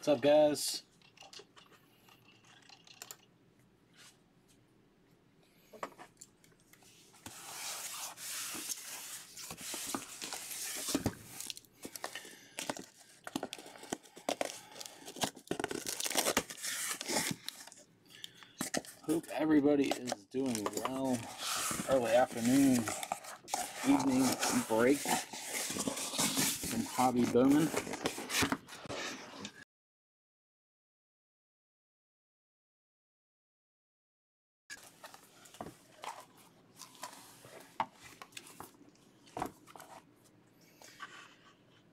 What's up, guys? Hope everybody is doing well. Early afternoon, evening break from Hobby Bowman.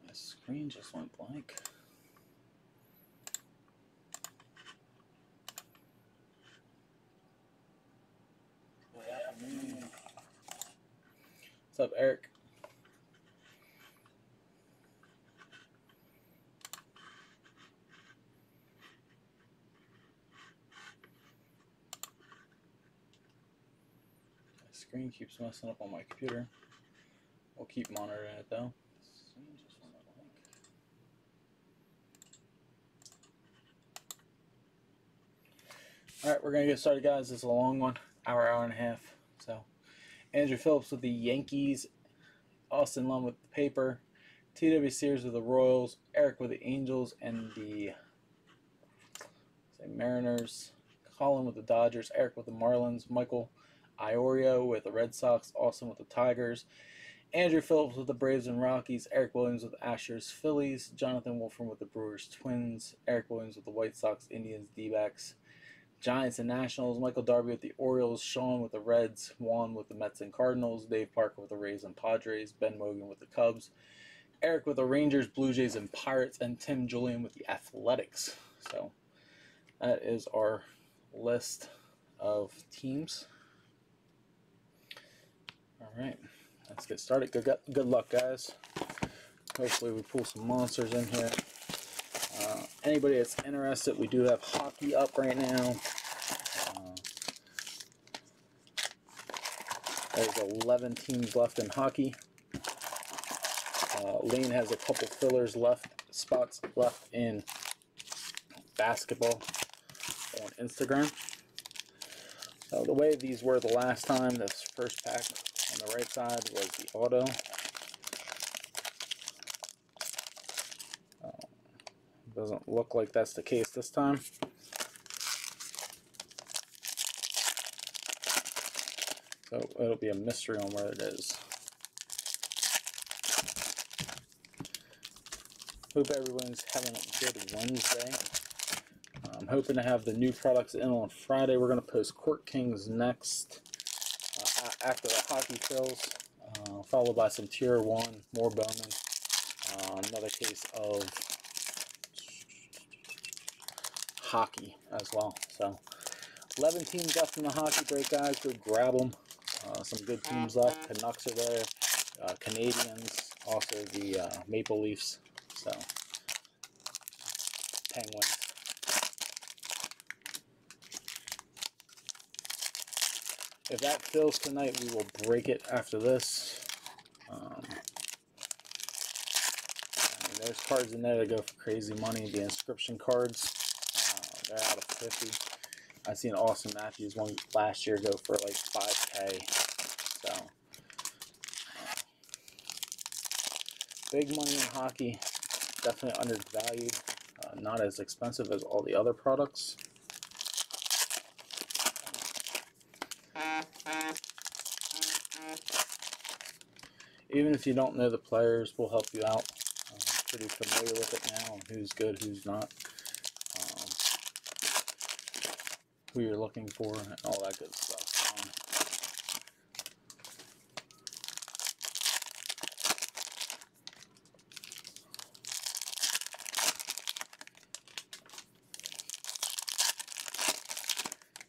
My screen just went blank. What's up, Eric? My screen keeps messing up on my computer. We'll keep monitoring it though. Screen just went blank. All right, we're gonna get started, guys. This is a long one, hour, hour and a half. So, Andrew Phillips with the Yankees, Austin Lum with the paper, T.W. Sears with the Royals, Eric with the Angels and the say Mariners, Colin with the Dodgers, Eric with the Marlins, Michael Iorio with the Red Sox, Austin with the Tigers, Andrew Phillips with the Braves and Rockies, Eric Williams with Astros, Phillies, Jonathan Wolfram with the Brewers, Twins, Eric Williams with the White Sox, Indians, D-backs, Giants and Nationals, Michael Darby with the Orioles, Sean with the Reds, Juan with the Mets and Cardinals, Dave Parker with the Rays and Padres, Ben Mogan with the Cubs, Eric with the Rangers, Blue Jays, and Pirates, and Tim Julian with the Athletics. So that is our list of teams. All right, let's get started. Good, good luck, guys. Hopefully, we pull some monsters in here. Uh, anybody that's interested, we do have hockey up right now. Uh, there's 11 teams left in hockey. Uh, Lane has a couple fillers left, spots left in basketball on Instagram. The way these were the last time, this first pack on the right side was the auto. Um, doesn't look like that's the case this time. So it'll be a mystery on where it is. Hope everyone's having a good Wednesday. I'm hoping to have the new products in on Friday. We're going to post Court Kings next after the hockey fills, uh, followed by some Tier 1, more Bowman, uh, another case of hockey as well. So 11 teams left in the hockey break, guys. Go grab them. Uh, some good teams left. Canucks are there. Uh, Canadiens. Also the uh, Maple Leafs. So Penguins. If that fills tonight, we will break it after this. Um, there's cards in there that go for crazy money. The inscription cards. They're out of 50. I seen Auston Matthews one last year go for like 5K. So, big money in hockey. Definitely undervalued. Uh, not as expensive as all the other products. Even if you don't know the players, we'll help you out. I'm pretty familiar with it now who's good, who's not. who you're looking for and all that good stuff.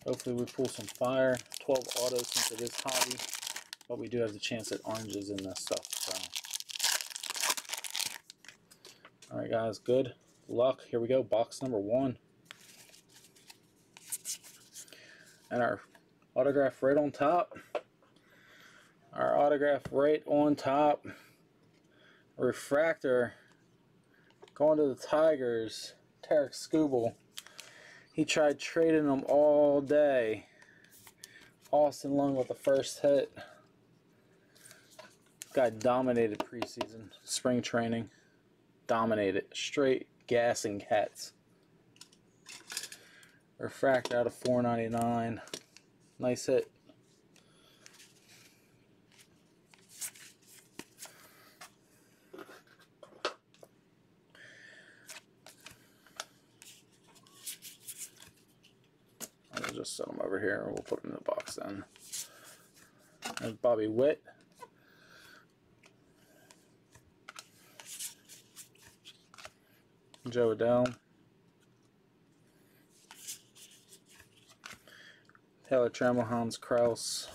Um, hopefully we pull some fire. 12 autos since it is hobby. But we do have the chance at oranges in this stuff. So. Alright guys, good luck. Here we go, box number one. and our autograph right on top. Our autograph right on top. Refractor going to the Tigers. Tarik Skubal. He tried trading them all day. Austin Lung with the first hit. Guy dominated preseason, spring training. Dominated. Straight gassing cats. Refract out of 499. Nice hit. I'll just set them over here. We'll put them in the box then. There's Bobby Witt. Jo Adell. Taylor Trammell, Hans Crouse,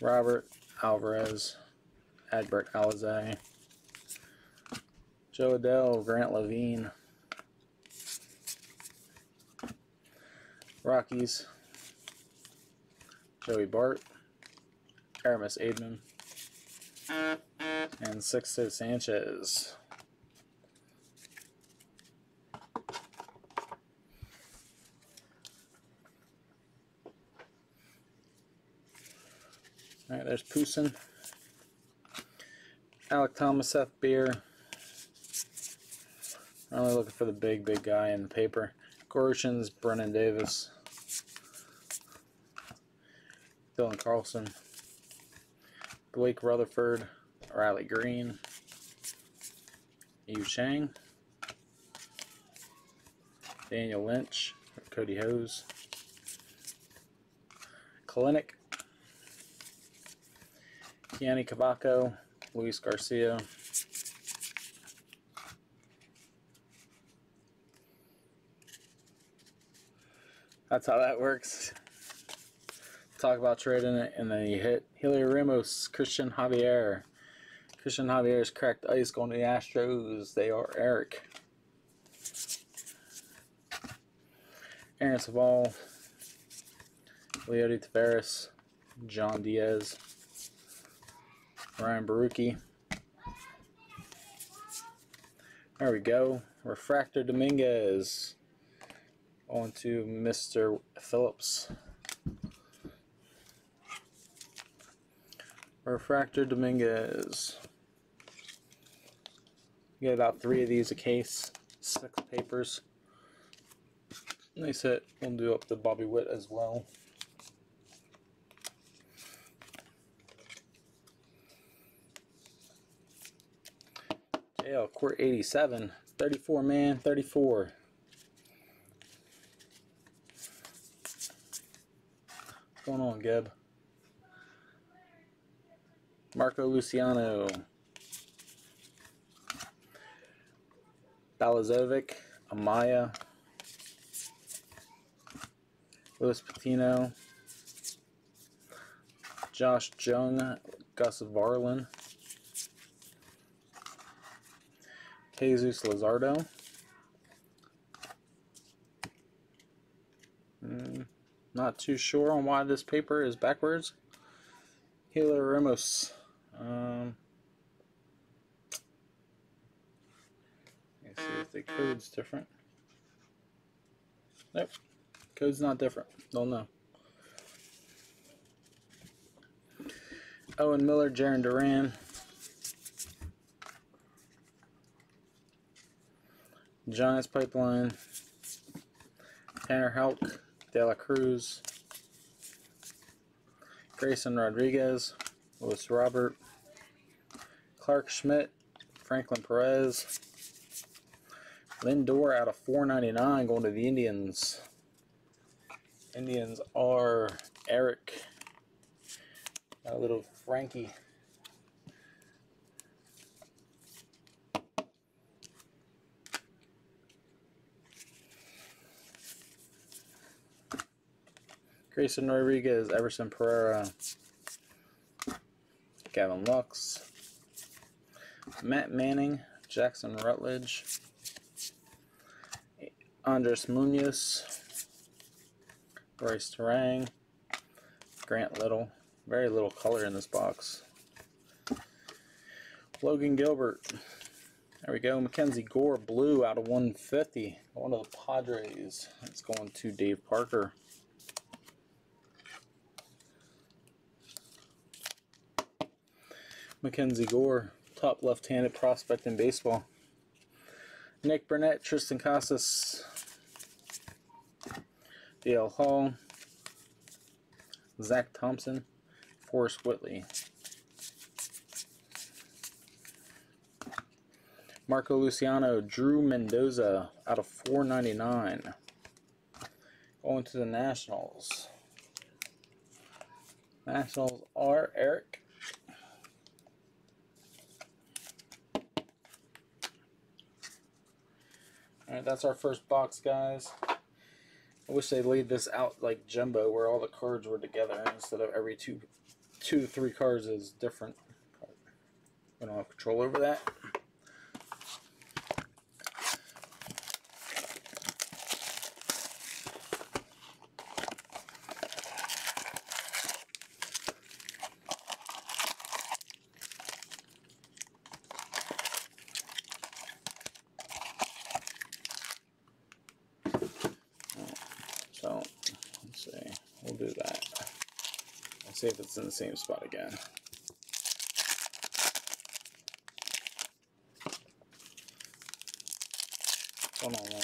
Robert Alvarez, Adbert Alzay, Jo Adell, Grant Lavigne, Rockies, Joey Bart, Aramis Ademan, and Sixto Sanchez. All right, there's Poosin. Alek Thomas, Seth Beer. I'm only looking for the big, big guy in the paper. Gorshin's, Brennen Davis. Dylan Carlson. Blake Rutherford. Riley Greene. Yu Chang. Daniel Lynch. Cody Hose. Kelenic. Keoni Cavaco, Luis Garcia. That's how that works. Talk about trading it, and then you hit Helio Ramos, Cristian Javier. Cristian Javier's cracked ice going to the Astros. They are Eric. Aaron Saval, Leody Taveras, John Diaz. Ryan Baruki. There we go. Refractor Dominguez. On to Mr. Phillips. Refractor Dominguez. You get about three of these a case. Six papers. Nice hit. We'll do up the Bobby Witt as well. JL Court 87. 34 man, 34. What's going on, Geb? Marco Luciano. Balazovic, Amaya, Louis Patino, Josh Jung, Gus Varlin, Jesus Luzardo. Mm, not too sure on why this paper is backwards. Hilo Ramos. Um, let's see if the code's different. Nope. Code's not different. Don't know. Owen Miller, Jarren Duran. Giants Pipeline, Tanner Houck, De La Cruz, Grayson Rodriguez, Louis Robert, Clarke Schmidt, Franklin Perez, Lindor out of 499 going to the Indians. Indians are Eric, a little Frankie. Grayson Rodriguez, Everson Pereira, Gavin Lux, Matt Manning, Jackson Rutledge, Andres Munoz, Brice Turang, Grant Little. Very little color in this box. Logan Gilbert, There we go. Mackenzie Gore, blue out of 150. One of the Padres. It's going to Dave Parker. Mackenzie Gore, top left-handed prospect in baseball. Nick Burnett, Triston Casas, DL Hall, Zach Thompson, Forrest Whitley. Marco Luciano, Drew Mendoza out of 499. Going to the Nationals. Nationals are Eric. Alright, that's our first box, guys. I wish they laid this out like Jumbo, where all the cards were together instead of every two, two three cards is different. We don't have control over that. So, let's see. We'll do that. Let's see if it's in the same spot again. Come on, man.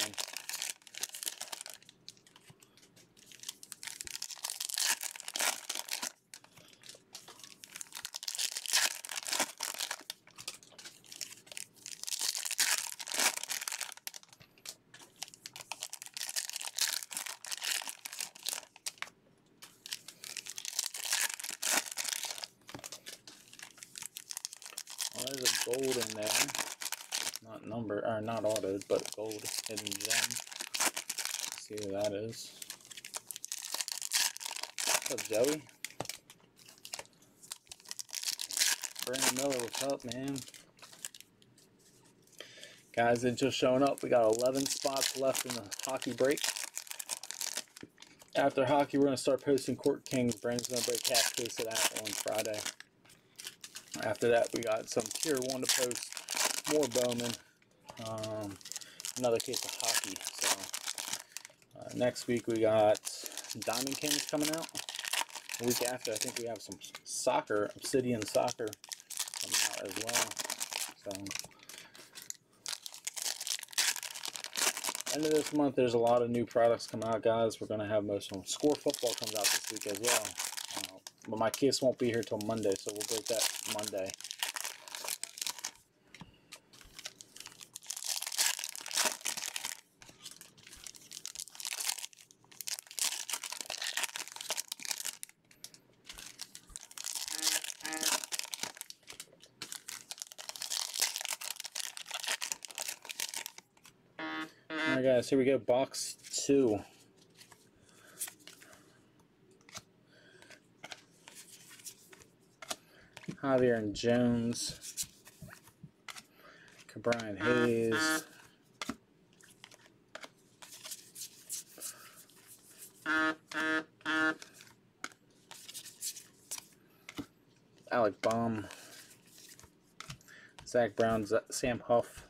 Well, there's a gold in there. Not number, or not auto, but gold hidden gem. Let's see who that is. What's up, Joey? Brandon Miller, what's up, man? Guys, it's just showing up. We got 11 spots left in the hockey break. After hockey, we're going to start posting Court Kings. Brandon's going to break half case of that on Friday. After that, we got some tier one to post, more Bowman, um, another case of hockey. So uh, next week we got Diamond Kings coming out. The week after, I think we have some soccer, Obsidian soccer coming out as well. So end of this month, there's a lot of new products coming out, guys. We're gonna have most of them. Score football comes out this week as well. Uh, but my case won't be here till Monday, so we'll break that Monday. Alright guys, here we go, box two. Javier and Jones. Brian Hayes. Alec Bohm. Zach Brown, Sam Huff.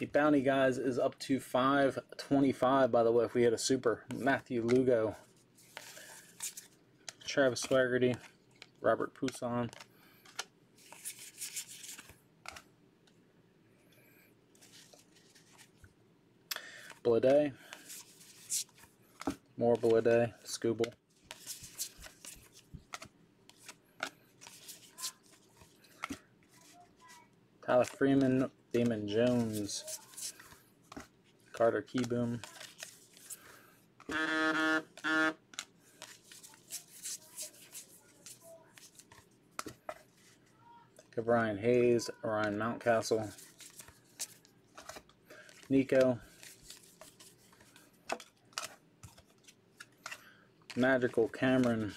The bounty guys is up to 525 by the way if we had a super. Matthew Lugo. Travis Swaggerty, Robert Poussin. Blade. More Blade. Skubal. Tyler Freeman, Damon Jones, Carter Kieboom. Brian Hayes, Ryan Mountcastle, Nico, Magical Cameron.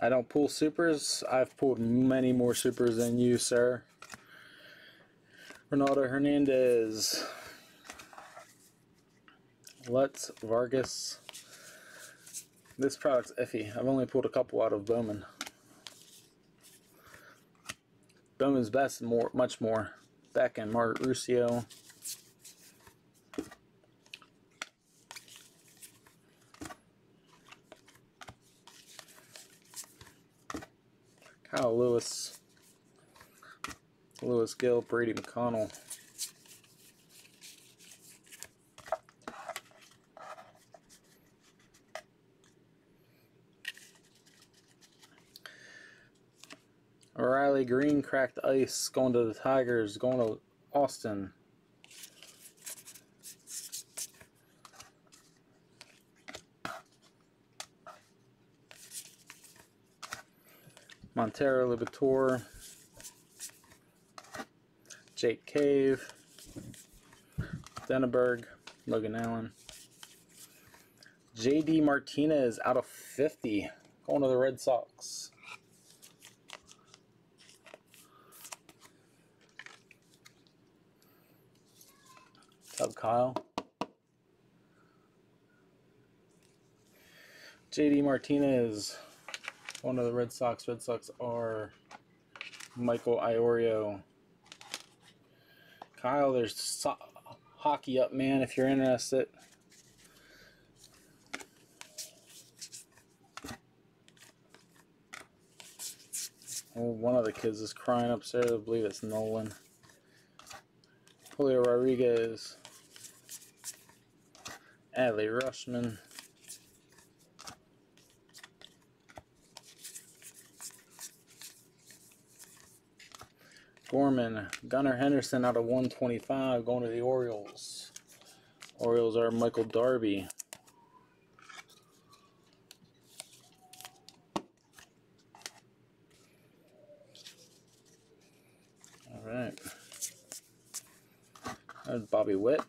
I don't pull supers. I've pulled many more supers than you, sir. Ronaldo Hernandez. Let's Vargas. This product's iffy. I've only pulled a couple out of Bowman. Bowman's best, more, much more. Back in Mark Ruscio. Kyle Lewis. Lewis Gill, Brady McConnell. Riley Greene cracked ice, going to the Tigers, going to Austin. Montero Libertor, Jake Cave, Denneberg, Logan Allen. JD Martinez out of 50, going to the Red Sox. What's up, Kyle? JD Martinez, one of the Red Sox. Red Sox are Michael Iorio. Kyle, there's so hockey up, man, if you're interested. Oh, one of the kids is crying upstairs. I believe it's Nolan. Julio Rodriguez. Adley Rutschman. Gorman, Gunnar Henderson out of 125 going to the Orioles. Orioles are Michael Darby. All right. There's Bobby Witt.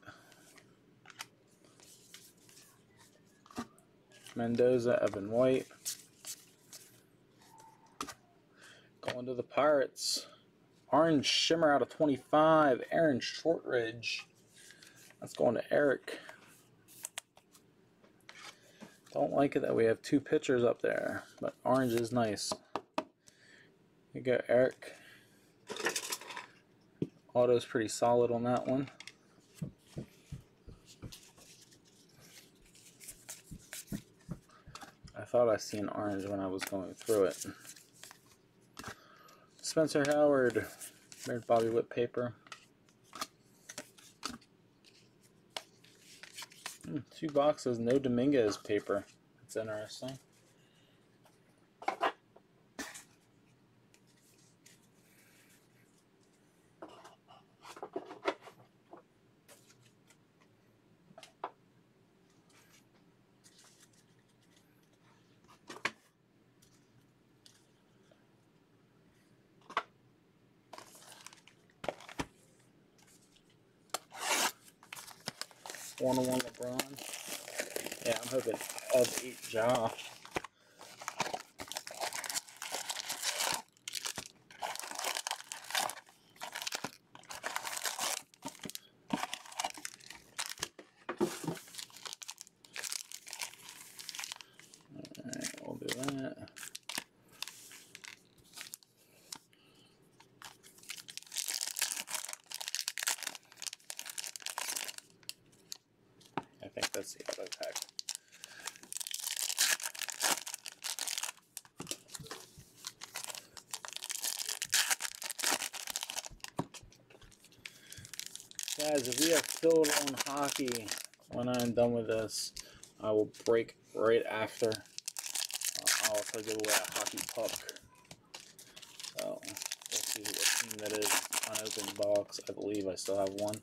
Mendoza, Evan White. Going to the Pirates. Orange Shimmer out of 25. Aaron Shortridge. That's going to Eric. Don't like it that we have two pitchers up there, but orange is nice. You go, Eric. Auto's pretty solid on that one. I thought I seen orange when I was going through it. Spencer Howard. There's Bobby Witt paper. Hmm, two boxes, no Dominguez paper. That's interesting. One on one LeBron. Yeah, I'm hoping of eight Ja. Alright, we'll do that. I think that's the auto pack. Guys, if we have filled on hockey when I'm done with this, I will break right after. Uh, I'll also give away a hockey puck. So, we'll see what team that is. Unopened box. I believe I still have one.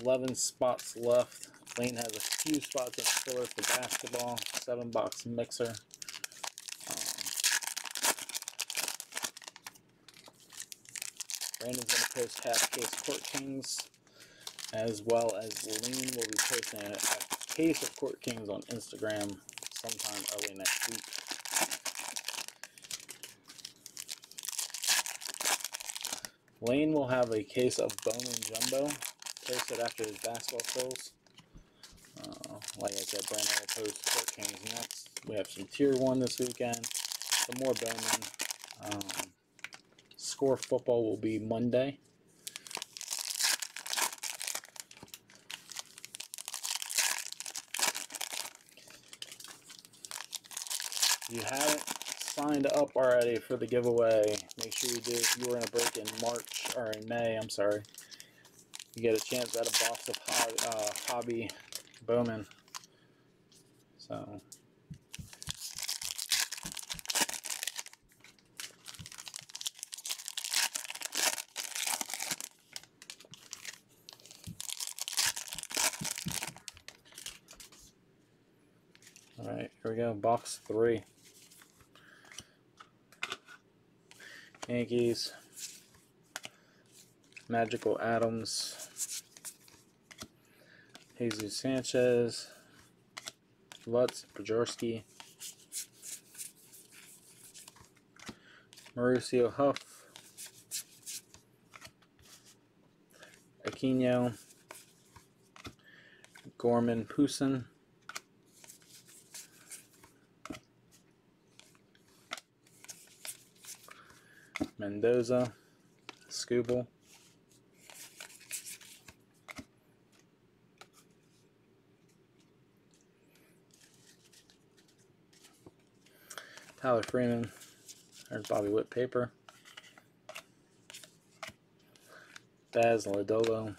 11 spots left. Lane has a few spots in filler for basketball. Seven box mixer. Um, Brandon's going to post half case Court Kings, as well as Lane will be posting a, a case of Court Kings on Instagram sometime early next week. Lane will have a case of Bowman Jumbo posted after his basketball fills. Uh, like I said, Brandon will post Court Kings next. We have some Tier 1 this weekend, some more Bowman, Um, score football will be Monday. If you haven't signed up already for the giveaway, make sure you do. If you were in a break in March or in May, I'm sorry, you get a chance at a box of hobby, uh, hobby Bowman. So. All right, here we go. Box three. Yankees. Magical Adams. Jesus Sanchez. Lutz Pajorski. Mauricio Huff. Aquino. Gorman Pusin. Mendoza, Skubal, Tyler Freeman, there's Bobby Witt paper, Baz Lodolo,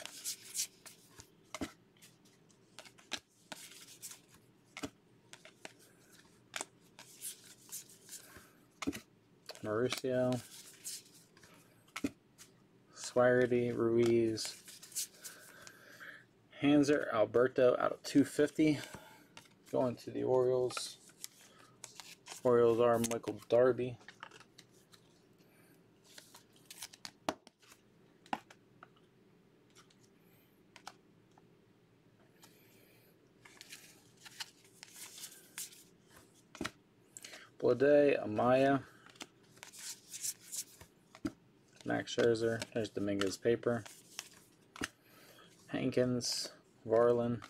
Mauricio, Swirity, Ruiz, Hanser, Alberto out of 250. Going to the Orioles. Orioles are Michael Darby. Blade, Amaya. Max Scherzer. There's Dominguez paper. Hankins, Varlin,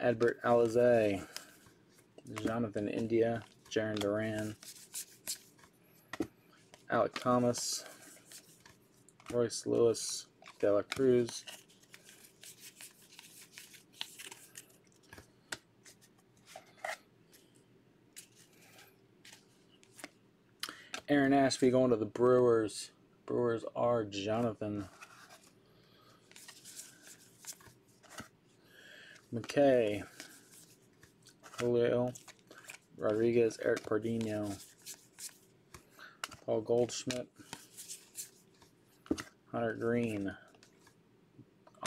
Adbert Alize, Jonathan India, Jarren Duran, Alek Thomas, Royce Lewis, De La Cruz, Aaron Ashby going to the Brewers. Brewers are Jonathan. McKay. Julio. Rodriguez. Eric Pardinho. Paul Goldschmidt. Hunter Greene.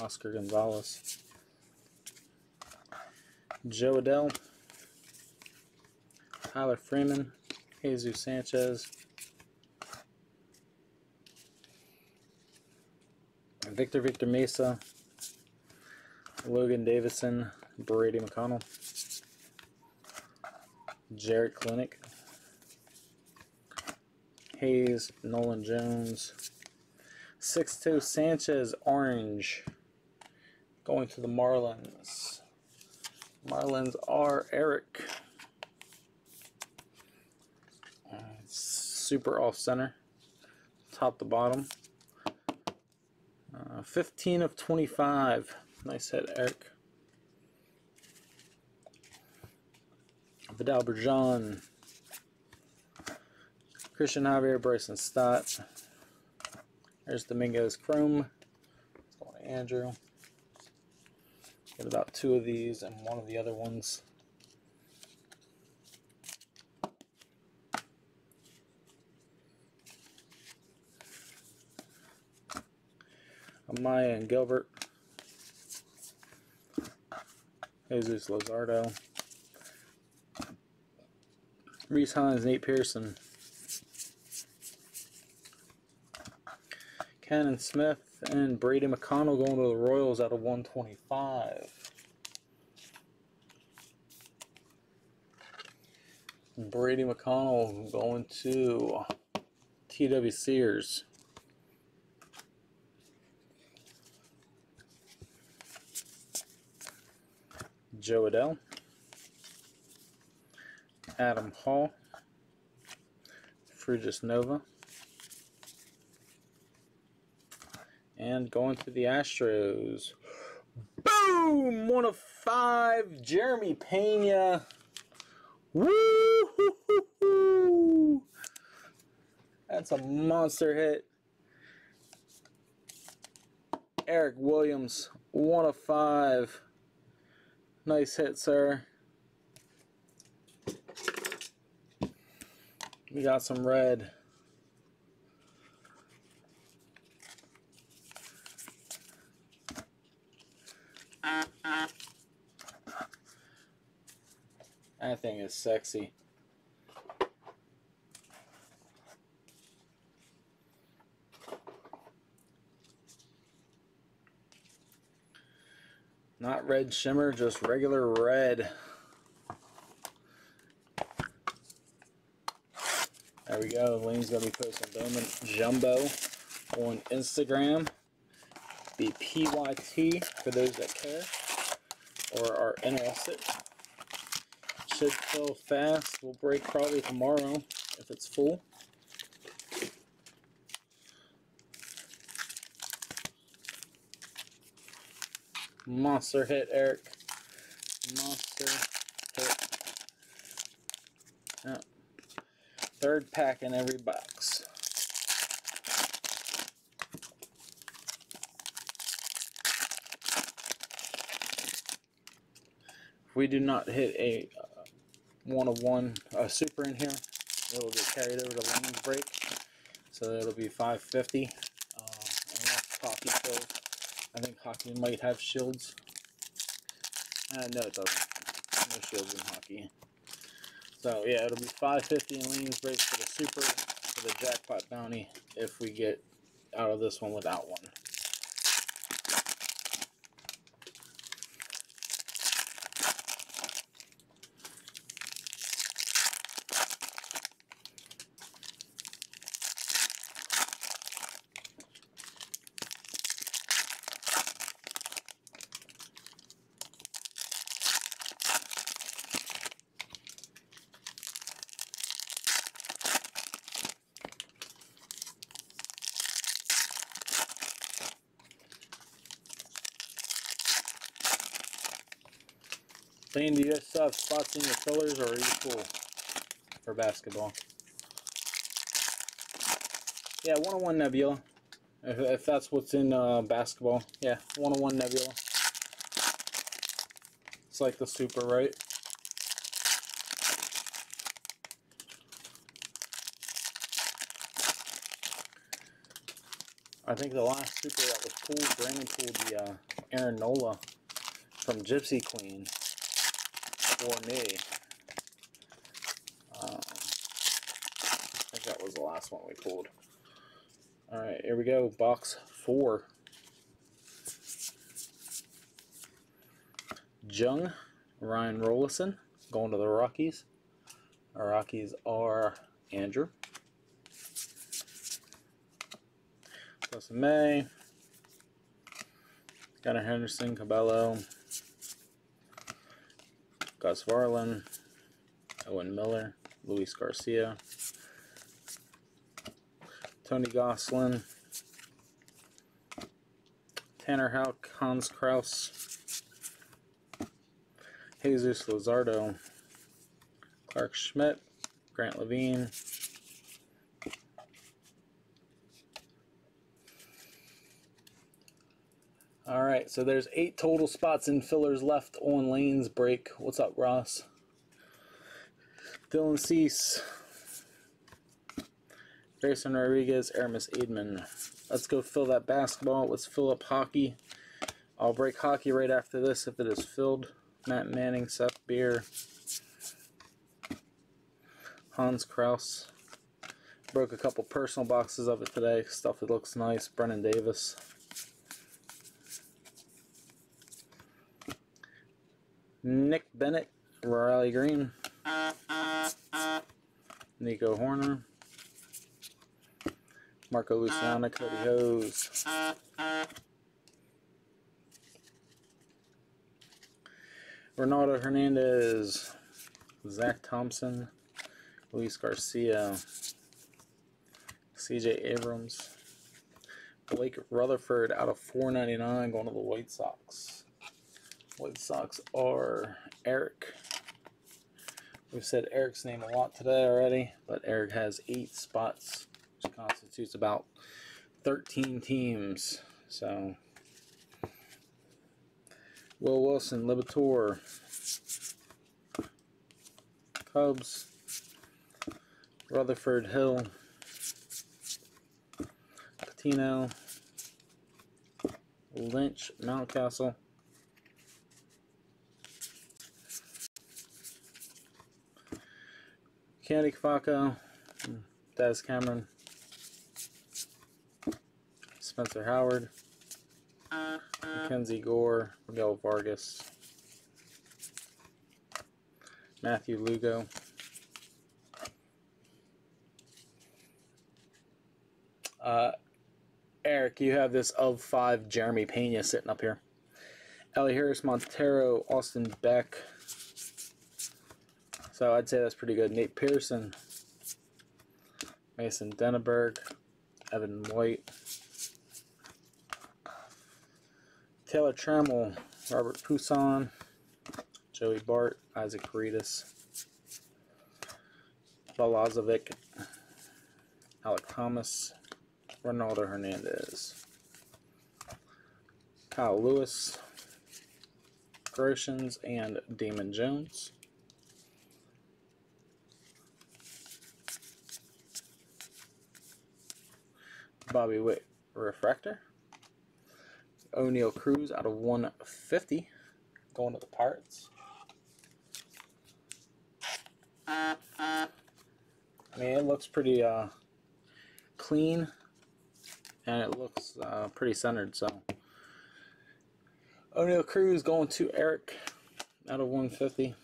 Oscar Gonzalez. Jo Adell. Tyler Freeman. Jesus Sanchez. Victor Victor Mesa, Logan Davidson, Brady McConnell, Jarred Kelenic, Hayes, Nolan Jones, Sixto Sanchez Orange, going to the Marlins. Marlins are Eric. Uh, super off center, top to bottom. Uh, 15 of 25. Nice hit, Eric. Vidal Bergeron. Cristian Javier, Bryson Stott. There's Dominguez Chrome. Andrew. Get about two of these and one of the other ones. Amaya and Gilbert. Jesus Luzardo. Reese Hines, Nate Pearson. Cannon Smith and Brady McConnell going to the Royals out of 125. Brady McConnell going to TW Sears. Jo Adell, Adam Hall, Frugis Nova. And going to the Astros. Boom! One of five. Jeremy Pena. Woo! That's a monster hit. Eric Williams, one of five. Nice hit, sir. We got some red. That thing is sexy. Not red shimmer, just regular red. There we go. Lane's going to be posting Bowman Jumbo on Instagram. Be PYT for those that care or are interested. Should fill fast. We'll break probably tomorrow if it's full. Monster hit, Eric. Monster hit. Yep. Third pack in every box. If we do not hit a uh, one of one uh, super in here, it will get carried over to Lane's break. So it'll be 550. Uh, hockey fills. I think hockey might have shields. Uh, no, it doesn't. No shields in hockey. So yeah, it'll be 550 in Lane's break for the super for the jackpot bounty if we get out of this one without one. Lane, do you guys have spots in your fillers or are you full for basketball? Yeah, 101 Nebula. If, if that's what's in uh, basketball. Yeah, 101 Nebula. It's like the super, right? I think the last super that was pulled, Brandon pulled the uh, Aaron Nola from Gypsy Queen for me. Um, I think that was the last one we pulled. Alright, here we go. Box four. Jung, Ryan Rollison, going to the Rockies. Our Rockies are Andrew. Justin May. Gunnar Henderson, Cabello, Gus Varlin, Owen Miller, Luis Garcia, Tony Goslin, Tanner Houck, Hans Crouse, Jesus Luzardo, Clarke Schmidt, Grant Lavigne, All right, so there's eight total spots in fillers left on Lane's break. What's up, Ross? Dylan Cease, Grayson Rodriguez, Aramis Ademan. Let's go fill that basketball. Let's fill up hockey. I'll break hockey right after this if it is filled. Matt Manning, Seth Beer, Hans Crouse. Broke a couple personal boxes of it today. Stuff that looks nice. Brennen Davis. Nick Bennett, Riley Greene, Nico Hoerner, Marco Luciano, Kody Hoese, Ronaldo Hernandez, Zach Thompson, Luis Garcia, CJ Abrams. Blake Rutherford out of 499 going to the White Sox. White Sox are Eric. We've said Eric's name a lot today already, but Eric has eight spots, which constitutes about 13 teams. So, Will Wilson, Liberatore, Cubs, Rutherford Hill, Patino, Lynch, Mountcastle, Keoni Cavaco, Daz Cameron, Spencer Howard, Mackenzie Gore, Miguel Vargas, Matthew Lugo. Uh, Eric, you have this of five Jeremy Pena sitting up here. Elehuris, Montero, Austin Beck. So I'd say that's pretty good. Nate Pearson, Mason Denaburg, Evan White, Taylor Trammell, Robert Puason, Joey Bart, Isaac Paredes, Balazovic, Alek Thomas, Ronaldo Hernandez, Kyle Lewis, Groshans, and Damon Jones. Bobby Witt Refractor. Oneil Cruz out of 150. Going to the Pirates. I mean, it looks pretty uh, clean and it looks uh, pretty centered. So, Oneil Cruz going to Eric out of 150.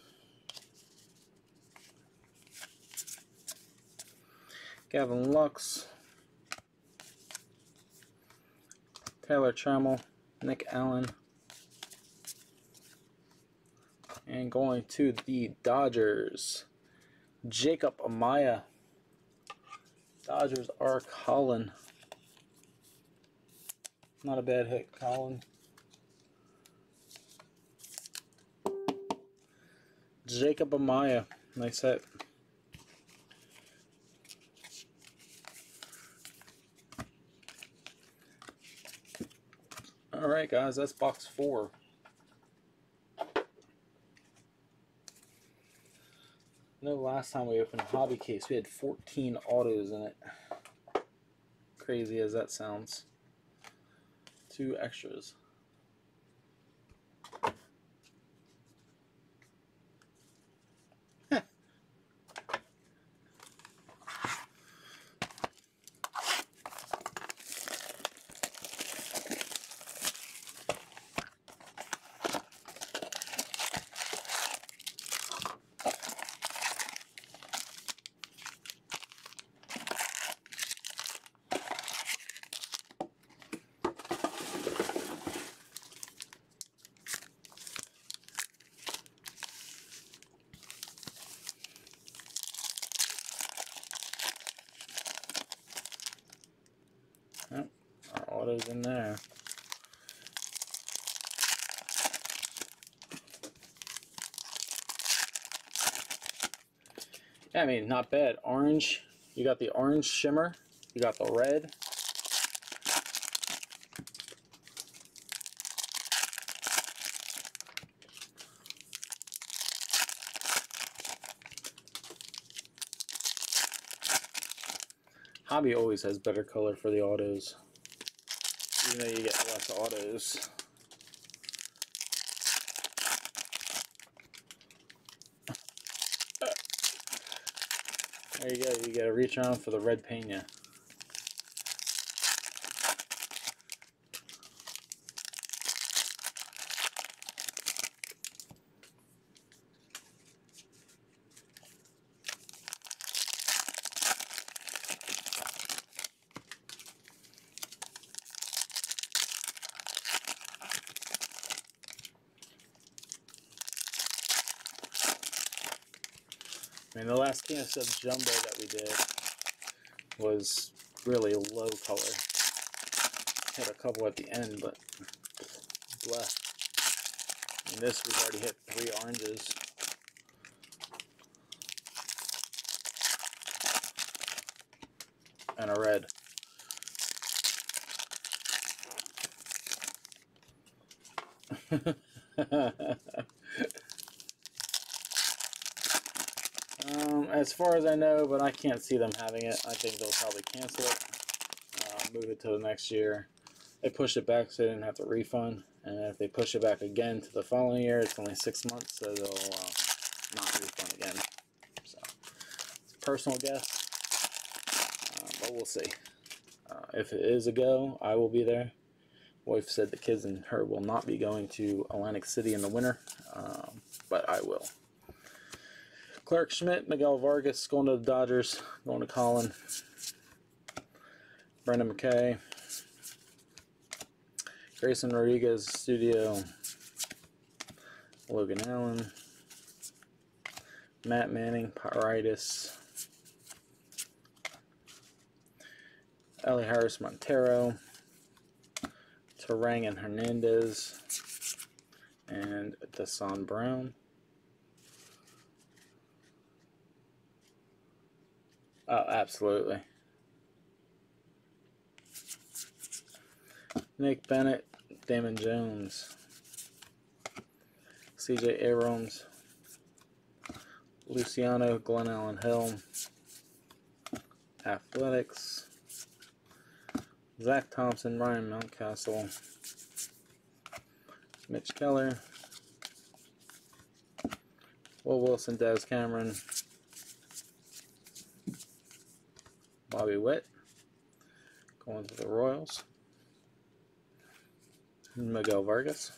Gavin Lux, Taylor Trammell, Nick Allen, and going to the Dodgers, Jacob Amaya. Dodgers are Colin. Not a bad hit, Colin. Jacob Amaya. Nice hit. Alright guys, that's box four. No, last time we opened a hobby case, we had 14 autos in it. Crazy as that sounds. Two extras. Yep, our auto's in there. Yeah, I mean, not bad. Orange, you got the orange shimmer, you got the red. Hobby always has better color for the autos. Even though you get less autos. There you go, you gotta reach around for the red pena. I mean, the last canister of jumbo that we did was really low color. Hit a couple at the end, but blah. In this, we've already hit three oranges. And a red. um, as far as I know, but I can't see them having it. I think they'll probably cancel it, uh, move it to the next year. They push it back so they didn't have to refund. And if they push it back again to the following year, it's only six months, so they'll uh, not refund again. So, it's a personal guess, uh, but we'll see. Uh, if it is a go, I will be there. Wife said the kids and her will not be going to Atlantic City in the winter, um, but I will. Clarke Schmidt, Miguel Vargas going to the Dodgers, going to Colin. Brendan McKay. Grayson Rodriguez, Studio. Logan Allen. Matt Manning, Pyritis. Elehuris, Montero. Turang and Hernandez. And Desan Brown. Oh, absolutely. Nick Bennett, Damon Jones, CJ Abrams, Luciano, Glenallen Hill, Athletics, Zach Thompson, Ryan Mountcastle, Mitch Keller, Will Wilson, Daz Cameron, Bobby Witt, going to the Royals. Miguel Vargas,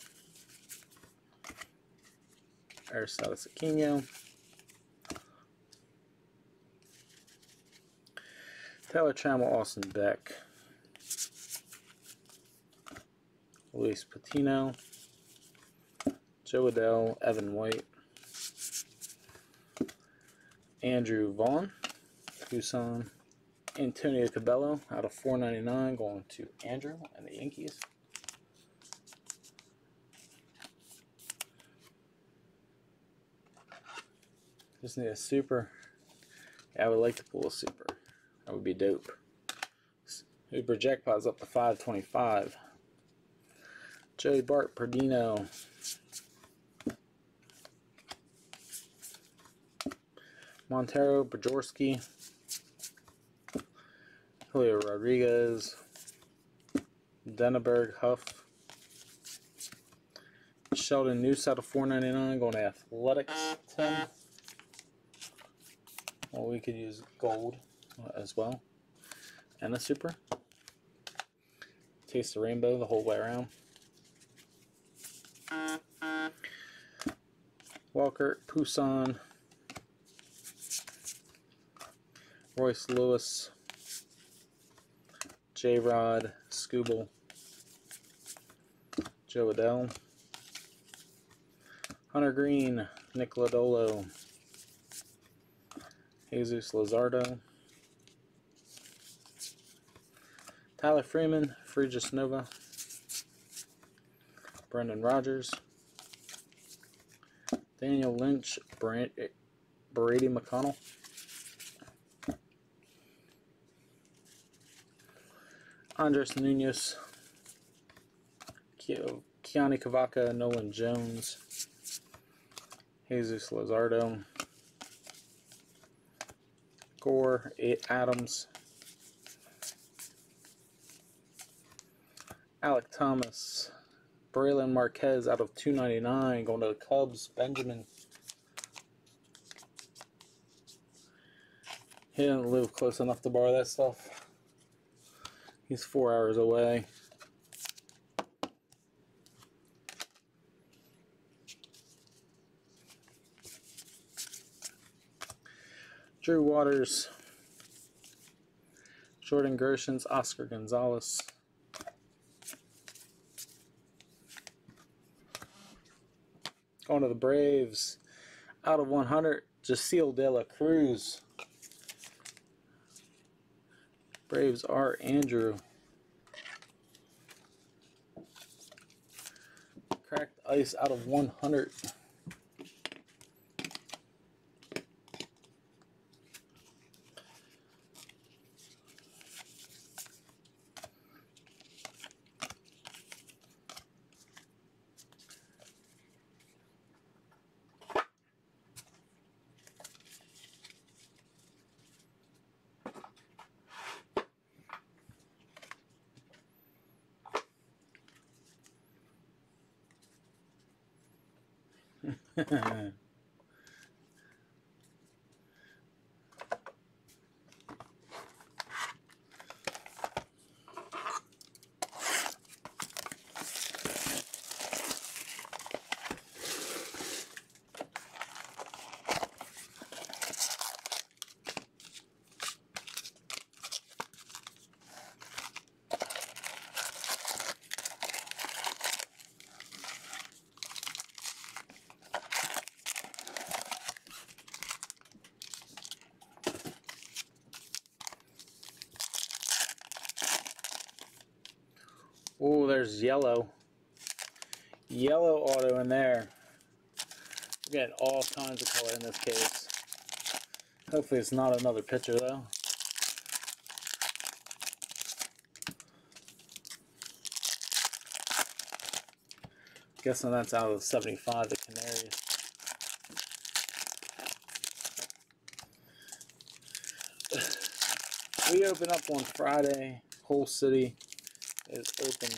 Aristides Aquino, Taylor Trammell, Austin Beck, Luis Patino, Jo Adell, Evan White, Andrew Vaughn, Tucson, Antonio Cabello out of 499 going to Andrew and the Yankees. Just need a super. Yeah, I would like to pull a super. That would be dope. Uber jackpot's up to 525. Joey Bart Pardinho. Montero Bajorski. Julio Rodriguez. Denaburg Huff. Sheldon out of 499 going to Athletics 10. Well, we could use gold uh, as well. And a super. Taste the rainbow the whole way around. Walker, Puason, Royce Lewis, J Rod, Skubal, Jo Adell, Hunter Greene, Nick Lodolo, Jesus Luzardo, Tyler Freeman, Freudis Nova, Brendan Rodgers, Daniel Lynch, Brady McConnell, Andres Nunez, Keoni Cavaco, Nolan Jones, Jesus Luzardo, Gore, Adams, Alek Thomas, Brailyn Marquez out of 299 going to the Cubs, Benjamin. He didn't live close enough to borrow that stuff. He's four hours away. Drew Waters, Jordan Groshans, Oscar Gonzalez. Going to the Braves. Out of 100, Jasseel De La Cruz. Braves are Andrew. Cracked ice out of 100. Yellow. Yellow auto in there. We're getting all kinds of color in this case. Hopefully it's not another picture though. Guessing that's out of the 75, the Canaries. We open up on Friday, whole city is open.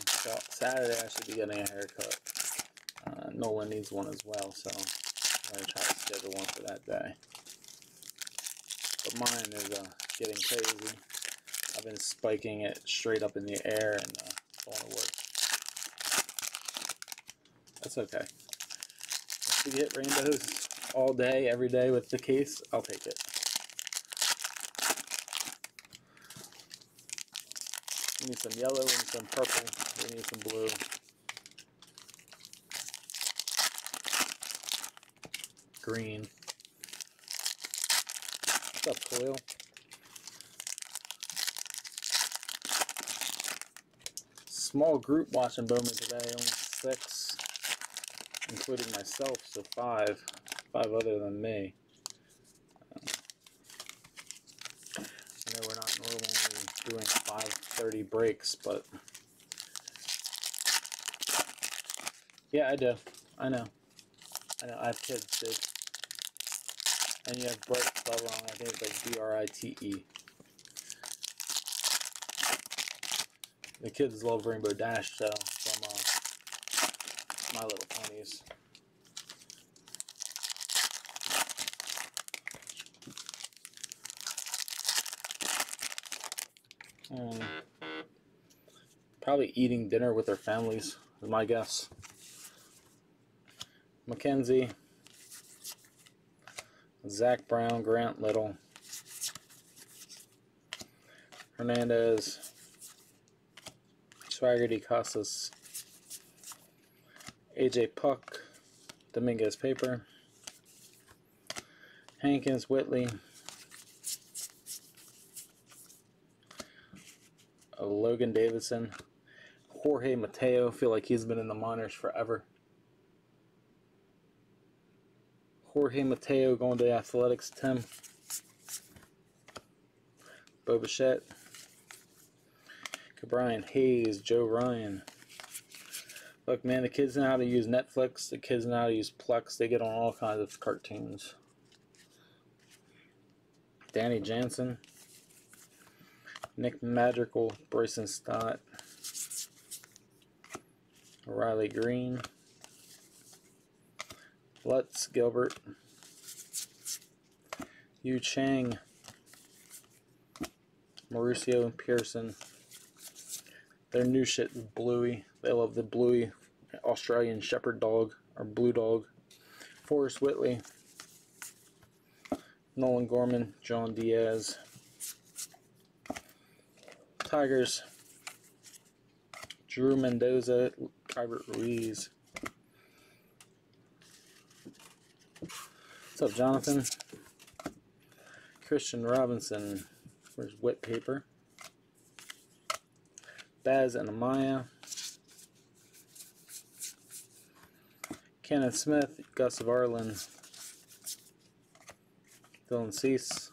Saturday I should be getting a haircut. Uh, Nolan needs one as well, so I'm gonna try to schedule one for that day. But mine is uh, getting crazy. I've been spiking it straight up in the air and uh, going to work. That's okay. If we get rainbows all day, every day with the case, I'll take it. Need some yellow, need some purple, we need some blue. Green. What's up, Khalil? Small group watching Bowman today, only six, including myself, so five. Five other than me. I know we're not normally doing 5:30 breaks, but yeah, I do. I know. I know. I have kids, dude. And you have Brite spelled wrong. I think it's like B R I T E. The kids love Rainbow Dash, so from uh, My Little Ponies. Um, probably eating dinner with their families, is my guess. Mackenzie, Zach Brown, Grant Little, Hernandez, Swaggerty Casas, AJ Puk, Dominguez Paper, Hankins Whitley, Logan Davidson, Jorge Mateo. Feel like he's been in the minors forever. Jorge Mateo going to the Athletics. Tim. Bo Bichette. Brian Hayes, Joe Ryan. Look, man, the kids know how to use Netflix. The kids know how to use Plex. They get on all kinds of cartoons. Danny Jansen. Nick Madrigal, Bryson Stott, Riley Greene, Lutz Gilbert, Yu Chang, Mauricio Pearson. Their new shit Bluey. They love the Bluey Australian Shepherd dog or Blue dog. Forrest Whitley, Nolan Gorman, John Diaz. Tigers. Drew Mendoza, Albert Ruiz. What's up, Jonathan? Kristian Robinson. Where's wet paper? Baz and Amaya. Kenneth Smith, Gus Varlin, Dylan Cease,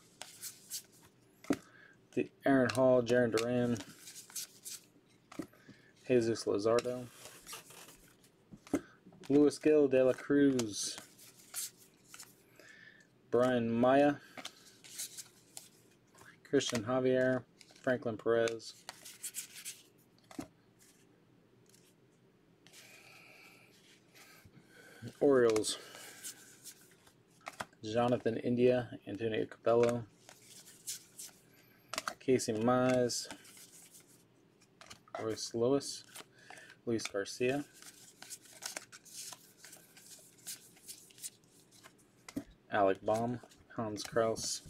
the Aaron Hall, Jarren Duran, Jesus Luzardo, Luis Gil de la Cruz, Brian Maya, Cristian Javier, Franklin Perez, Orioles, Jonathan India, Antonio Cabello, Casey Mize, Royce Lewis, Luis Garcia, Alec Bohm, Hans Crouse,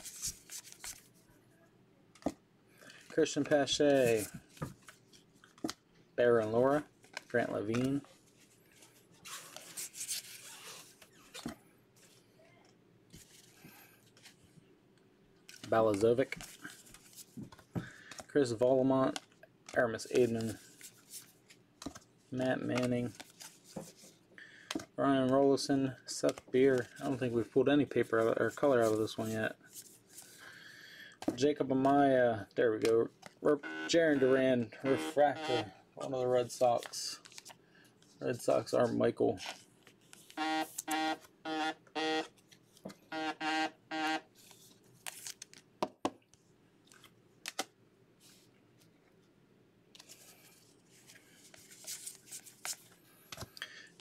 Cristian Pache, Baron Laura, Grant Lavigne, Balazovic, Chris Vallimont, Aramis Ademan, Matt Manning, Ryan Rollison, Seth Beer. I don't think we've pulled any paper out, or color out of this one yet. Jacob Amaya, there we go. Jarren Duran, refractor, one of the Red Sox. Red Sox are Michael.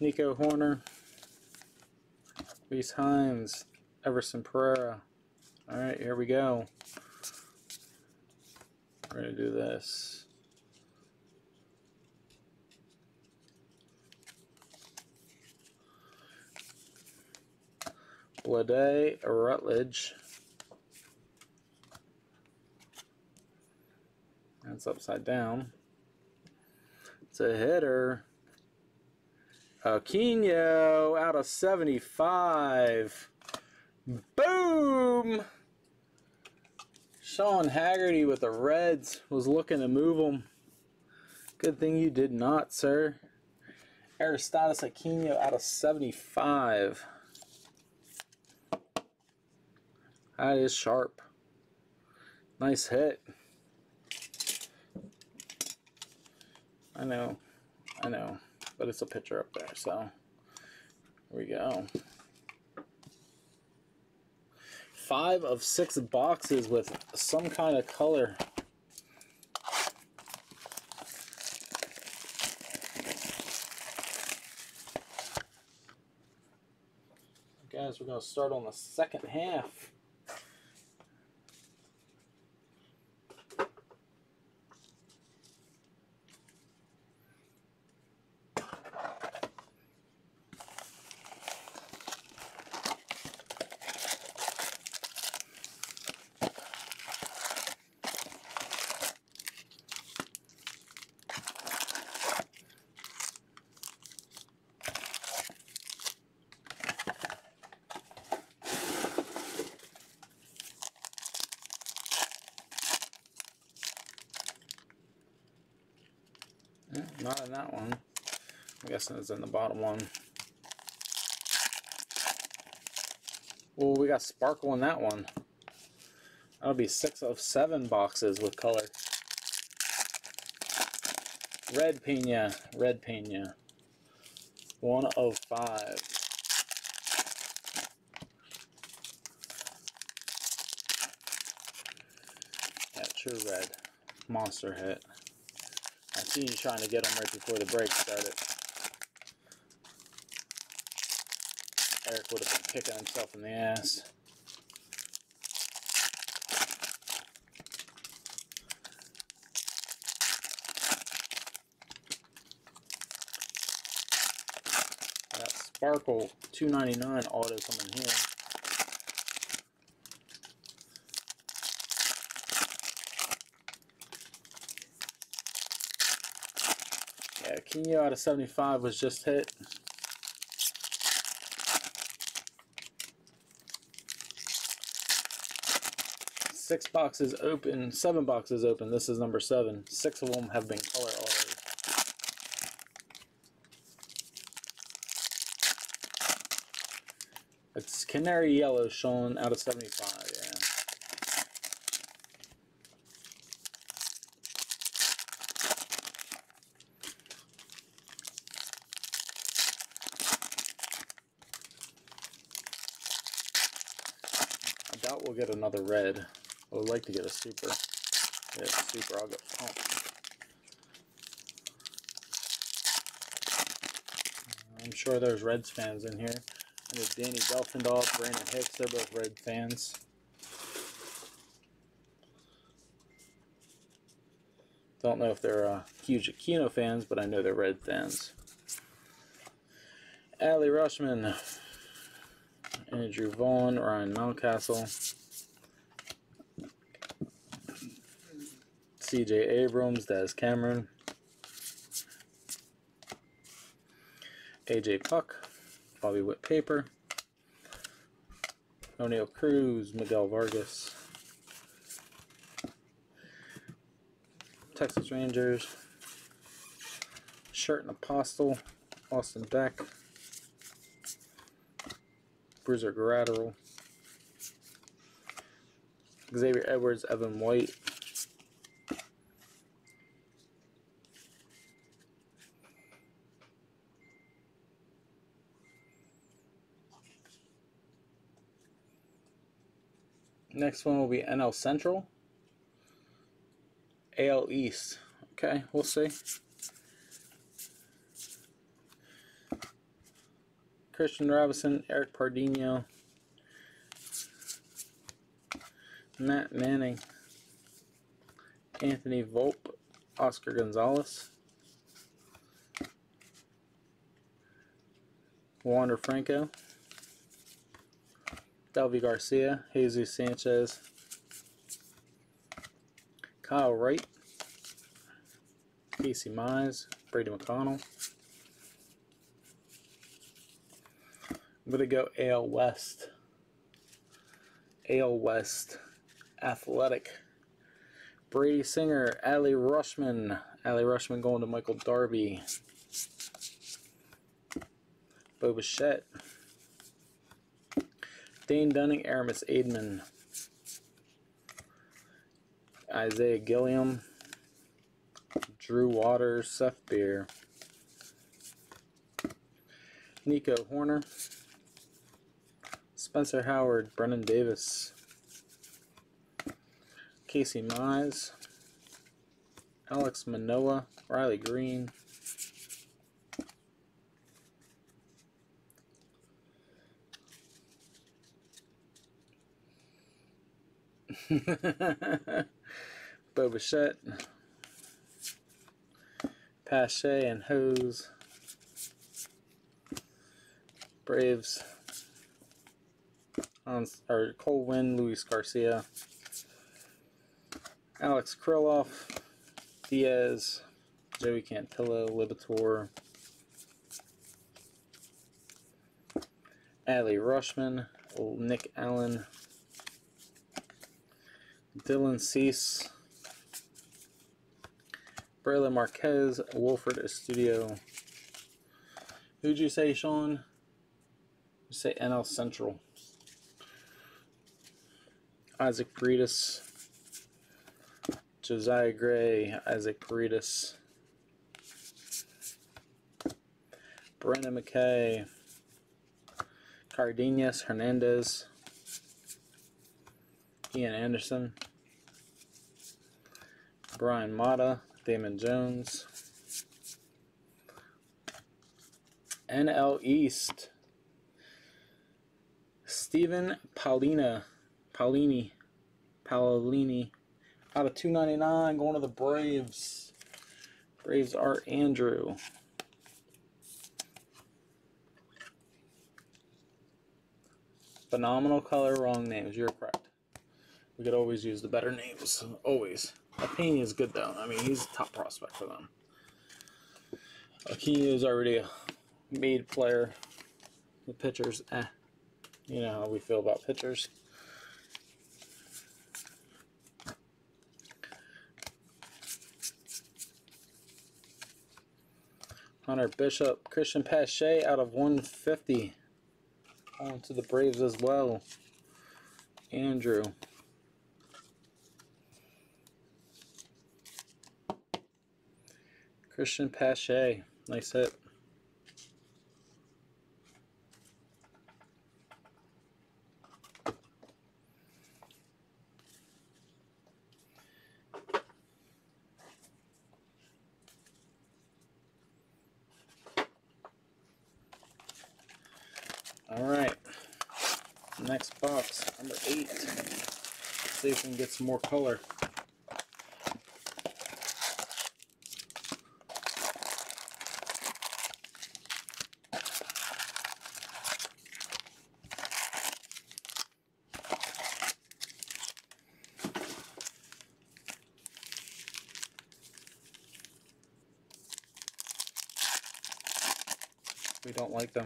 Nico Hoerner, Rece Hinds, Everson Pereira. All right, here we go. We're going to do this. Blade, Rutledge. That's upside down. It's a hitter. Uh, Aquino out of 75. Boom! Sean Haggerty with the Reds was looking to move them. Good thing you did not, sir. Aristides Aquino out of 75. That is sharp. Nice hit. I know. I know but it's a picture up there, so here we go. Five of six boxes with some kind of color. Guys, we're going to start on the second half. Not in that one. I'm it's in the bottom one. Well, we got sparkle in that one. That'll be six of seven boxes with color. Red Pena, Red Pena. One of five. True red. Monster hit. I see you trying to get them right before the break started. Eric would have been kicking himself in the ass. That Sparkle 299 auto coming here. Yeah, Kenyo out of 75 was just hit. Six boxes open, seven boxes open. This is number seven. Six of them have been color already. It's canary yellow shown out of 75, yeah. I doubt we'll get another red. I would like to get a super. Yeah, super, I'll get pumped. I'm sure there's Reds fans in here. Know Danny Delfendal, Brandon Hicks, they're both Red fans. Don't know if they're uh, huge Aquino fans, but I know they're Red fans. Allie Rutschman, Andrew Vaughn, Ryan Mountcastle, CJ Abrams, Daz Cameron, AJ Puk, Bobby Witt Paper, Oneil Cruz, Miguel Vargas, Texas Rangers, Sherten Apostel, Austin Beck, Bruiser Garadderall, Xavier Edwards, Evan White, Next one will be NL Central. AL East. Okay, we'll see. Kristian Robinson, Eric Pardinho, Matt Manning, Anthony Volpe, Oscar Gonzalez, Wander Franco, Deivi Garcia, Jesus Sanchez, Kyle Wright, Casey Mize, Brady McConnell. I'm going to go AL West. AL West Athletic. Brady Singer, Ali Rutschman. Ali Rutschman going to Michael Darby. Bo Bichette. Dane Dunning, Aramis Ademan. Isaiah Gilliam. Drew Waters, Seth Beer. Nico Hoerner. Spencer Howard, Brennen Davis, Casey Mize, Alek Manoah, Riley Greene, Bo Bichette, Pache and Hoese, Braves, on or Cole Luis Garcia, Alex Kirilloff, Diaz, Joey Cantillo, Libator, Adley Rutschman, Nick Allen, Dylan Cease, Brailyn Marquez, Wolford Estudio. Who'd you say, Sean? You say NL Central. Isaac Breedis, Josiah Gray, Isaac Breedis, Brendan McKay, Cardenas Hernandez, Ian Anderson, Brian Mata, Damon Jones, NL East, Stephen Paulina. Paulini, Paolini, out of 299, going to the Braves. Braves are Andrew. Phenomenal color, wrong names. You're correct. We could always use the better names. Always. Pena is good though. I mean, he's a top prospect for them. Aquino is already a made player. The pitchers, eh. You know how we feel about pitchers. Hunter Bishop, Cristian Pache out of 150. On to the Braves as well. Andrew. Cristian Pache, nice hit. All right. Next box, number eight. Let's see if we can get some more color. We don't like them.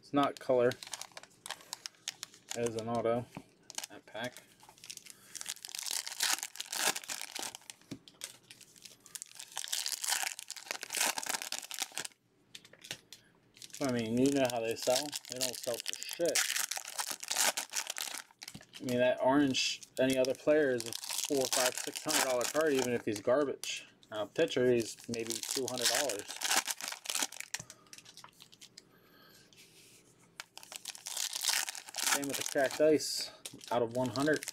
It's not color. as an auto. That pack. I mean, you know how they sell. They don't sell for shit. I mean, that orange, any other player is a four, five, six hundred dollar card, even if he's garbage. Now, pitcher, he's maybe two hundred dollars. with a cracked ice out of 100.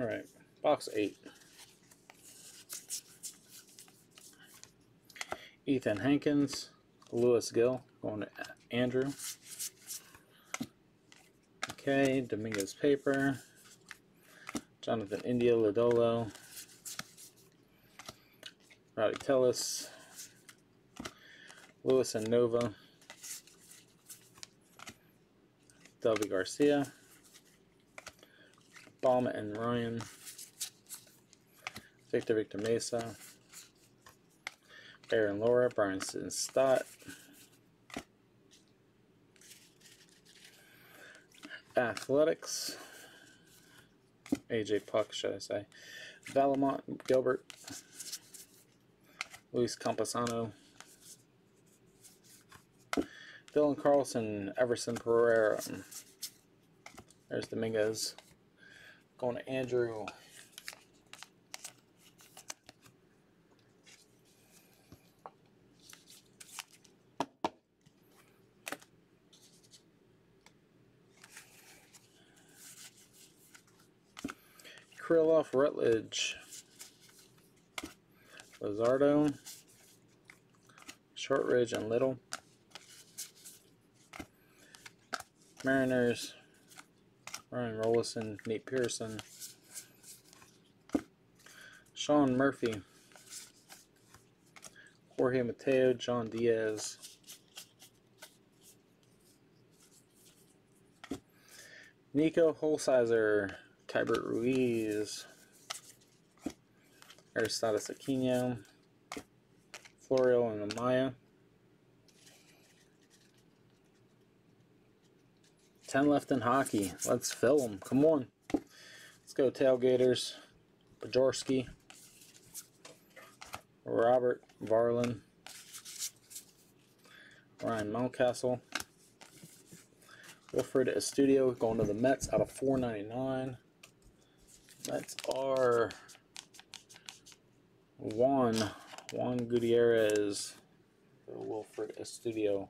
All right, box eight. Ethan Hankins, Lewis Gill, going to Andrew. Okay, Dominguez Paper, Jonathan India Lodolo, Roddy Tellis, Lewis and Nova, Deivi Garcia. And Ryan, Victor Victor Mesa, Aaron Laura, Brian Stott, Athletics, AJ Puk, should I say, Vallimont Gilbert, Luis Campusano, Dylan Carlson, Everson Pereira. There's Dominguez. Going to Andrew. Kirilloff Rutledge. Luzardo. Shortridge and Little. Mariners. Ryan Rollison, Nate Pearson, Sean Murphy, Jorge Mateo, John Diaz, Nico Holsizer, Keibert Ruiz, Aristides Aquino, Florio and Amaya, 10 left in hockey. Let's fill them. Come on. Let's go, Tailgaters. Bojarski. Robert Varlin. Ryan Mountcastle. Wilfred Estudio going to the Mets out of 499. Mets are Juan Juan Gutierrez. Wilfred Estudio.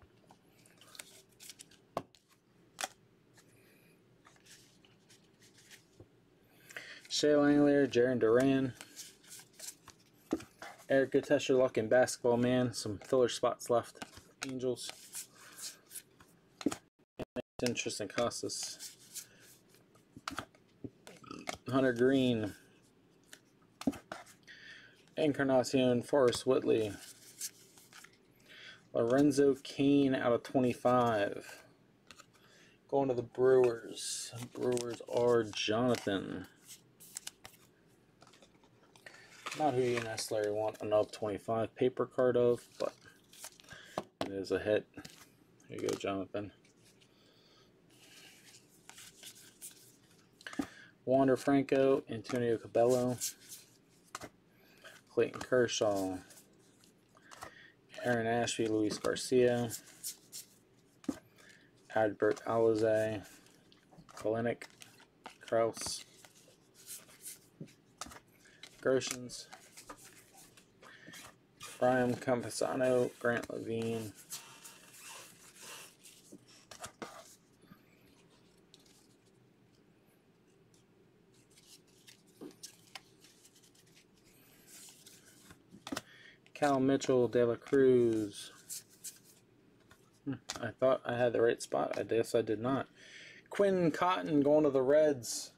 Shea Langelier, Jarren Duran, Eric Gotesher, Luck and Basketball Man. Some filler spots left. Angels. Interesting Costas. Hunter Greene. Encarnacion, Forrest Whitley. Lorenzo Cain out of 25. Going to the Brewers. Brewers are Jonathan. Not who you necessarily want an up 25 paper card of, but it is a hit. Here you go, Jonathan. Wander Franco, Antonio Cabello, Clayton Kershaw, Aaron Ashby, Luis Garcia, Adbert Alize, Kelenic, Crouse, Groshans, Brian Campusano, Grant Lavigne, Cal Mitchell, De La Cruz. Hmm, I thought I had the right spot. I guess I did not. Quinn Cotton going to the Reds.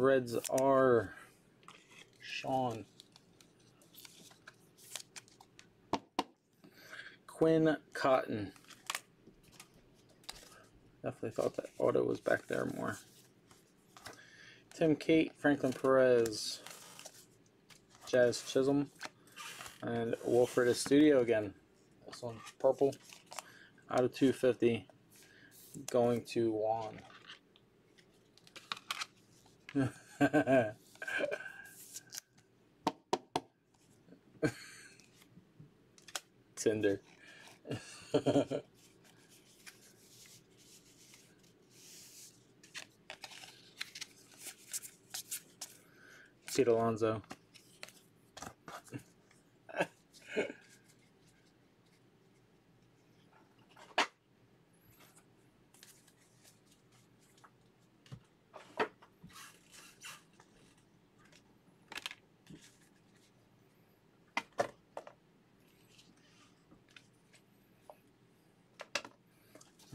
Reds are Sean. Quinn Cotton. Definitely thought that auto was back there more. Tim Cate, Franklin Perez, Jazz Chisholm, and Wilfred Studio again. This one purple out of 250 going to Juan. Tinder. Pete Alonso.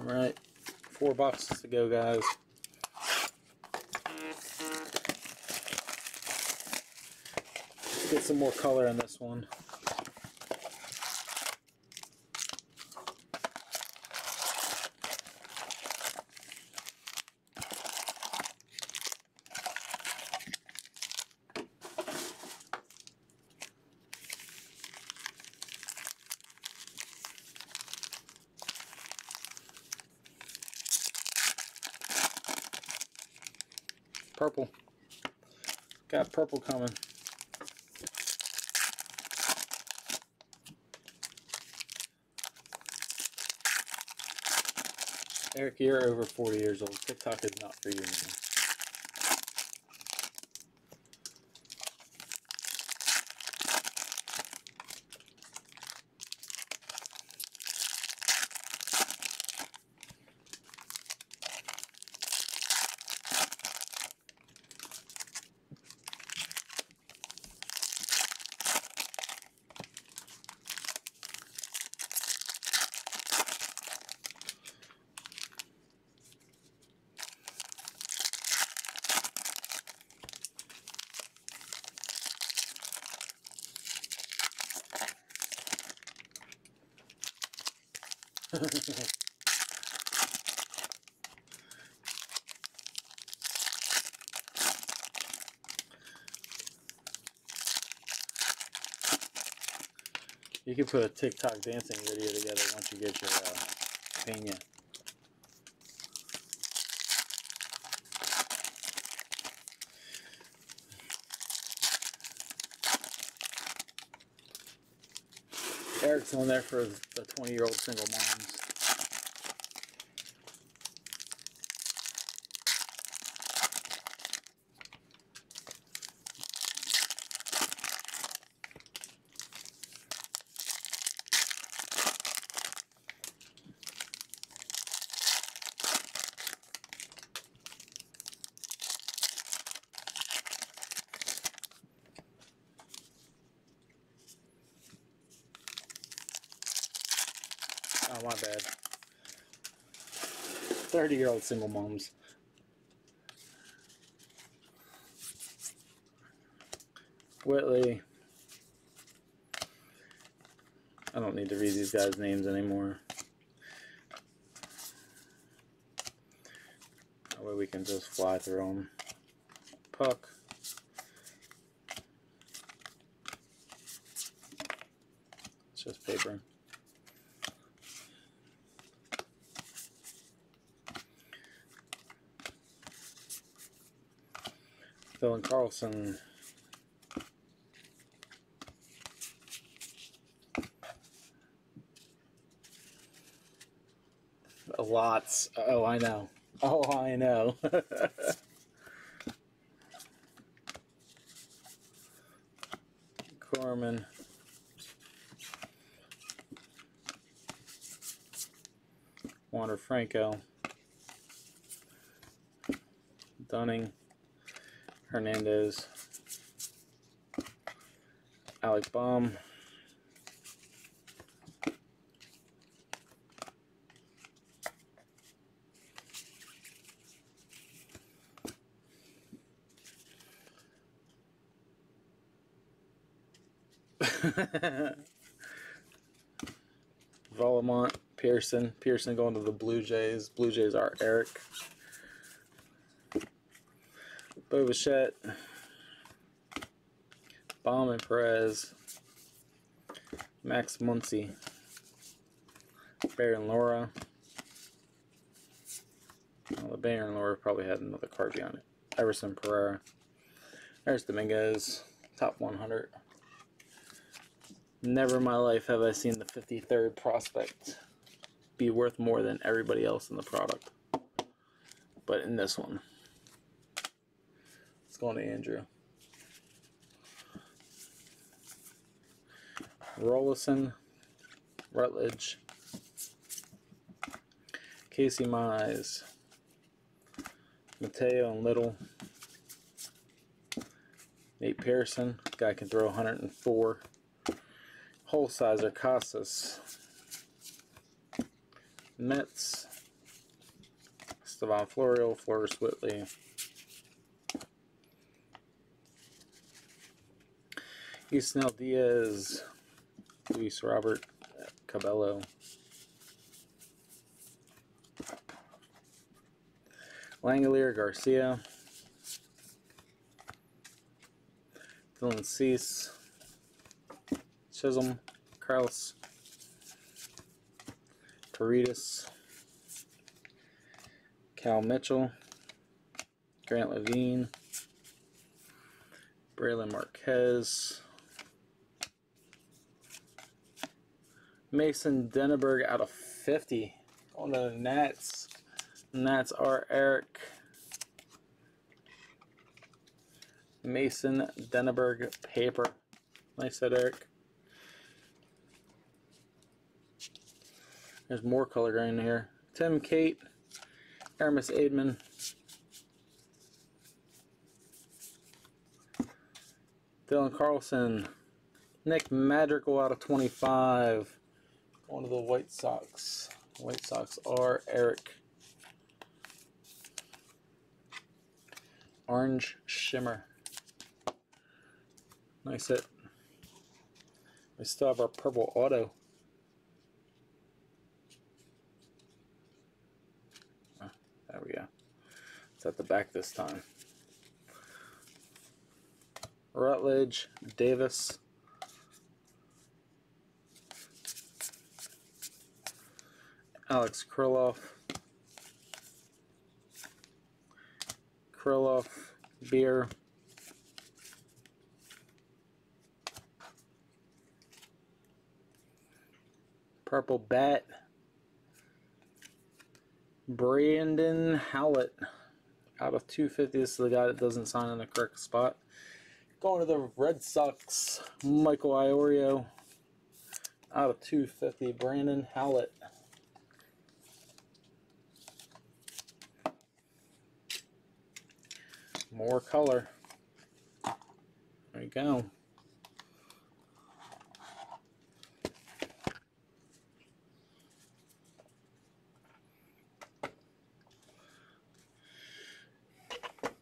All right, four boxes to go, guys. Let's get some more color in this one. Purple. Got purple coming. Eric, you're over 40 years old. TikTok is not for you anymore. Can put a TikTok dancing video together once you get your uh, Pena. Eric's on there for the 20 year old single moms. Oh, my bad. 30 year old single moms. Whitley. I don't need to read these guys' names anymore. That way we can just fly through them. Puk. It's just paper. Dylan Carlson. Lots. Oh, I know. Oh, I know. Gorman. Wander Franco. Dunning. Hernandez, Alec Bohm, Vallimont, Pearson, Pearson going to the Blue Jays. Blue Jays are Eric. Bo Bichette, Bauman Perez, Max Muncy, Baron Laura. Well, the Baron Laura probably had another card behind it. Everson Pereira. There's Dominguez, top 100. Never in my life have I seen the 53rd prospect be worth more than everybody else in the product. But in this one, it's going to Andrew. Rollison, Rutledge, Casey Mize, Mateo and Little, Nate Pearson, guy can throw 104. Hole sizer Casas, Mets, Stevan Florial, Flores Whitley, Isnel Diaz, Luis Robert, Cabello, Langelier Garcia, Dylan Cease, Chisholm, Crouse, Paredes, Cal Mitchell, Grant Lavigne, Brailyn Marquez, Mason Denaburg out of 50. On the Nats. Nats are Eric. Mason Denaburg paper. Nice set, Eric. There's more color in here. Tim Cate. Aramis Ademan. Dylan Carlson. Nick Madrigal out of 25 one of the White Sox. White Sox are Eric. Orange Shimmer. Nice hit. We still have our purple auto. Oh, there we go. It's at the back this time. Rutledge, Davis, Alex Kirilloff. Krylov beer. Purple Bat. Brandon Howlett. Out of 250. This is the guy that doesn't sign in the correct spot. Going to the Red Sox. Michael Iorio. Out of 250. Brandon Howlett. More color. There you go.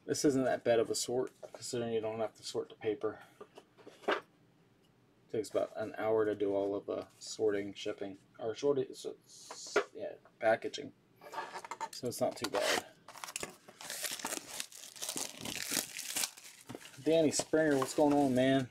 This isn't that bad of a sort, considering you don't have to sort the paper. It takes about an hour to do all of the sorting, shipping, or sorting, so, yeah, packaging. So it's not too bad. Danny Springer, what's going on, man?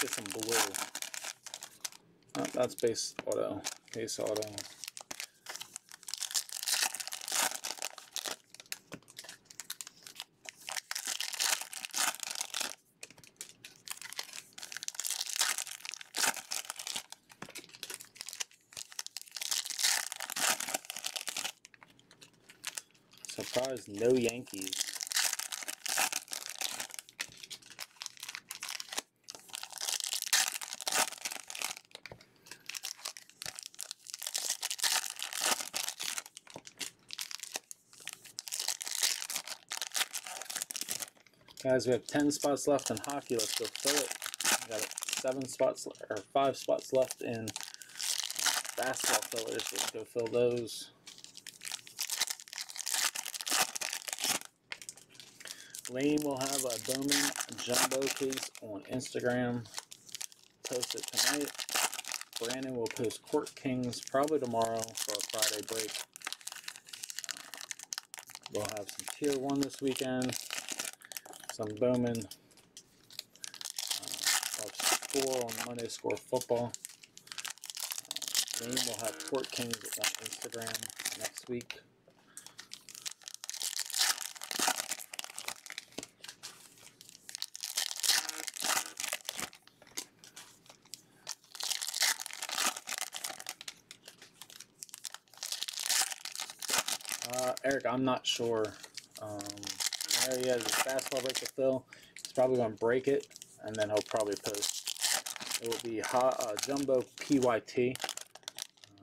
Get some blue. Oh, that's base auto. Base auto. Surprised no Yankees. Guys, we have 10 spots left in hockey. Let's go fill it. We got seven spots or five spots left in basketball fillers. Let's go fill those. Lane will have a Bowman jumbo case on Instagram. Post it tonight. Brandon will post Court Kings probably tomorrow for a Friday break. We'll have some tier one this weekend some Bowman. Uh, score on Monday Score Football. Uh, will have Court Kings on Instagram next week. Uh, Eric, I'm not sure. Um, he has his basketball break to fill. He's probably going to break it, and then he'll probably post. It will be uh, Jumbo PYT.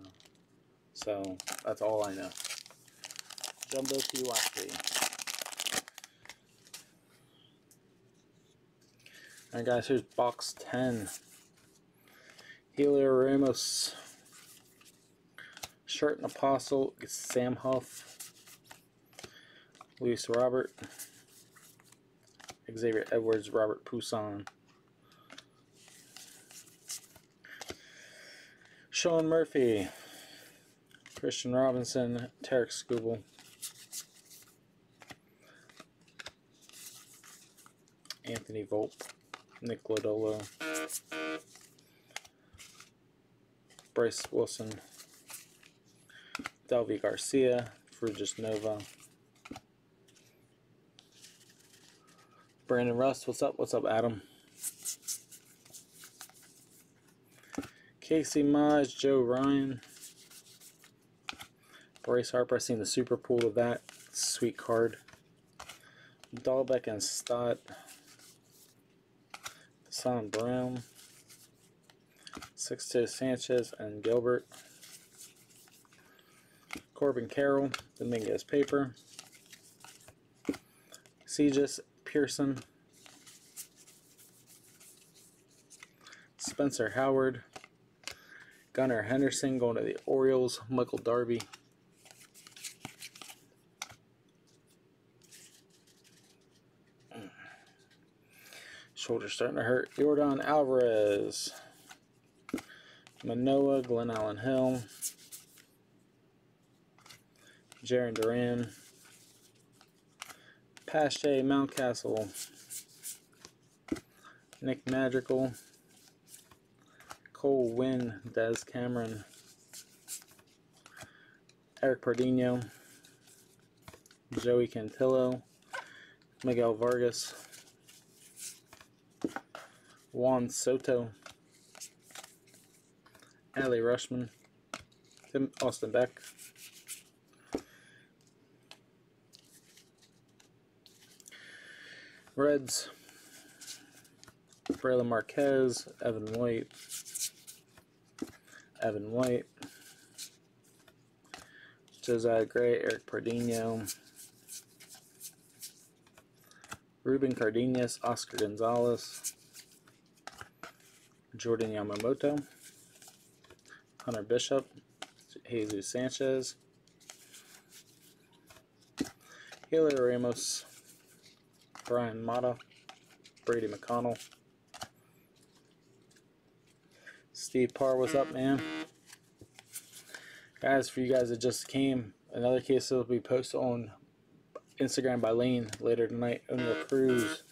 Uh, so that's all I know. Jumbo PYT. Alright guys, here's box 10. Heliot Ramos. Sherten Apostel. Sam Huff. Luis Robert. Xavier Edwards, Robert Puason. Sean Murphy, Kristian Robinson, Tarik Skubal. Anthony Volpe, Nick Lodolo, Bryce Wilson, Deivi Garcia, Freudis Nova. Brandon Rust, what's up? What's up, Adam? Casey Mize, Joe Ryan, Bryce Harper. I seen the super pool of that. Sweet card. Dalbec and Stott. Son Brown. Sixto Sanchez and Gilbert. Corbin Carroll, Dominguez Paper. Cegis Pearson, Spencer Howard, Gunnar Henderson going to the Orioles, Michael Darby. Shoulder starting to hurt. Jordan Alvarez. Manoah, Glen Allen Hill. Jarren Duran. Pache Mountcastle. Nick Madrigal. Cole Winn, Daz Cameron. Eric Pardinho, Joey Cantillo. Miguel Vargas. Juan Soto. Adley Rutschman. Tim Austin Beck. Reds. Brailyn Marquez, Evan White, Evan White, Josiah Gray, Eric Pardinho, Ruben Cardenas, Oscar Gonzalez, Jordan Yamamoto, Hunter Bishop, Jesus Sanchez, Heliot Ramos, Brian Mata, Brady McConnell, Steve Parr, what's up, man? Guys, for you guys that just came, another case will be posted on Instagram by Lane later tonight. Oneil Cruz,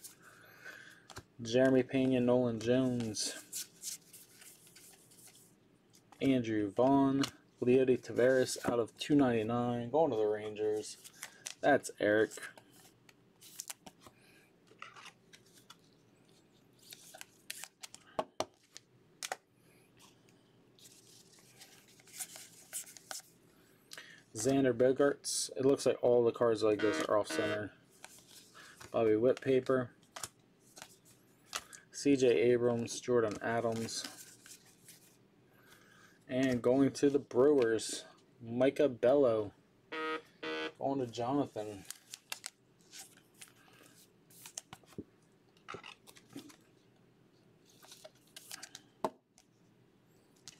Jeremy Pena, Nolan Jones, Andrew Vaughn, Leody Taveras out of 299, going to the Rangers. That's Eric. Xander Bogaerts. It looks like all the cards like this are off center. Bobby Witt paper. CJ Abrams, Jordan Adams. And going to the Brewers, Micah Bello. Going to Jonathan.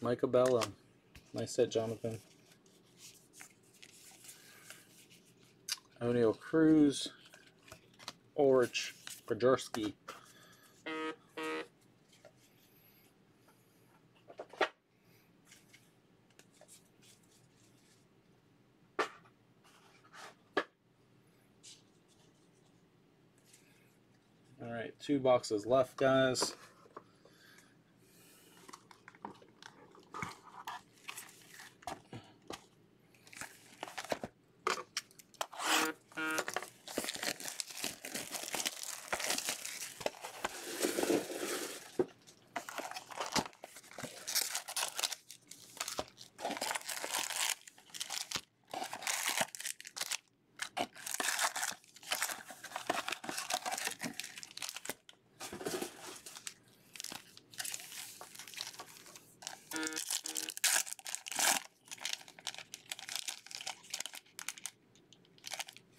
Micah Bello. Nice hit, Jonathan. Oneil Cruz, Ulrich Bojarski. All right, two boxes left, guys.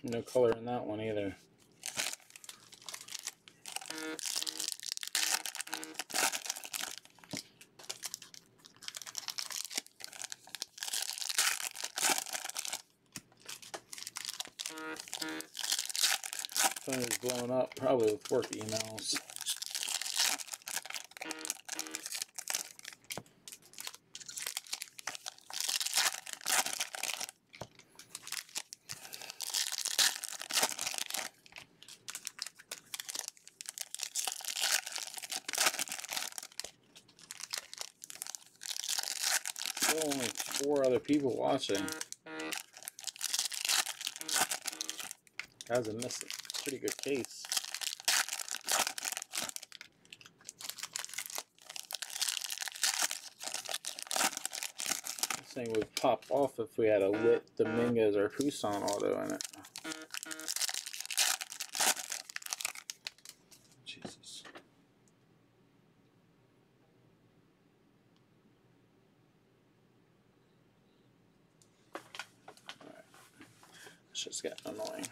No color in that one either. Phone is blowing up, probably with work emails. Still only four other people watching. Guys, I missed a pretty good case. This thing would pop off if we had a lit Dominguez or Huson auto in it. Jesus. Alright. It's just getting annoying.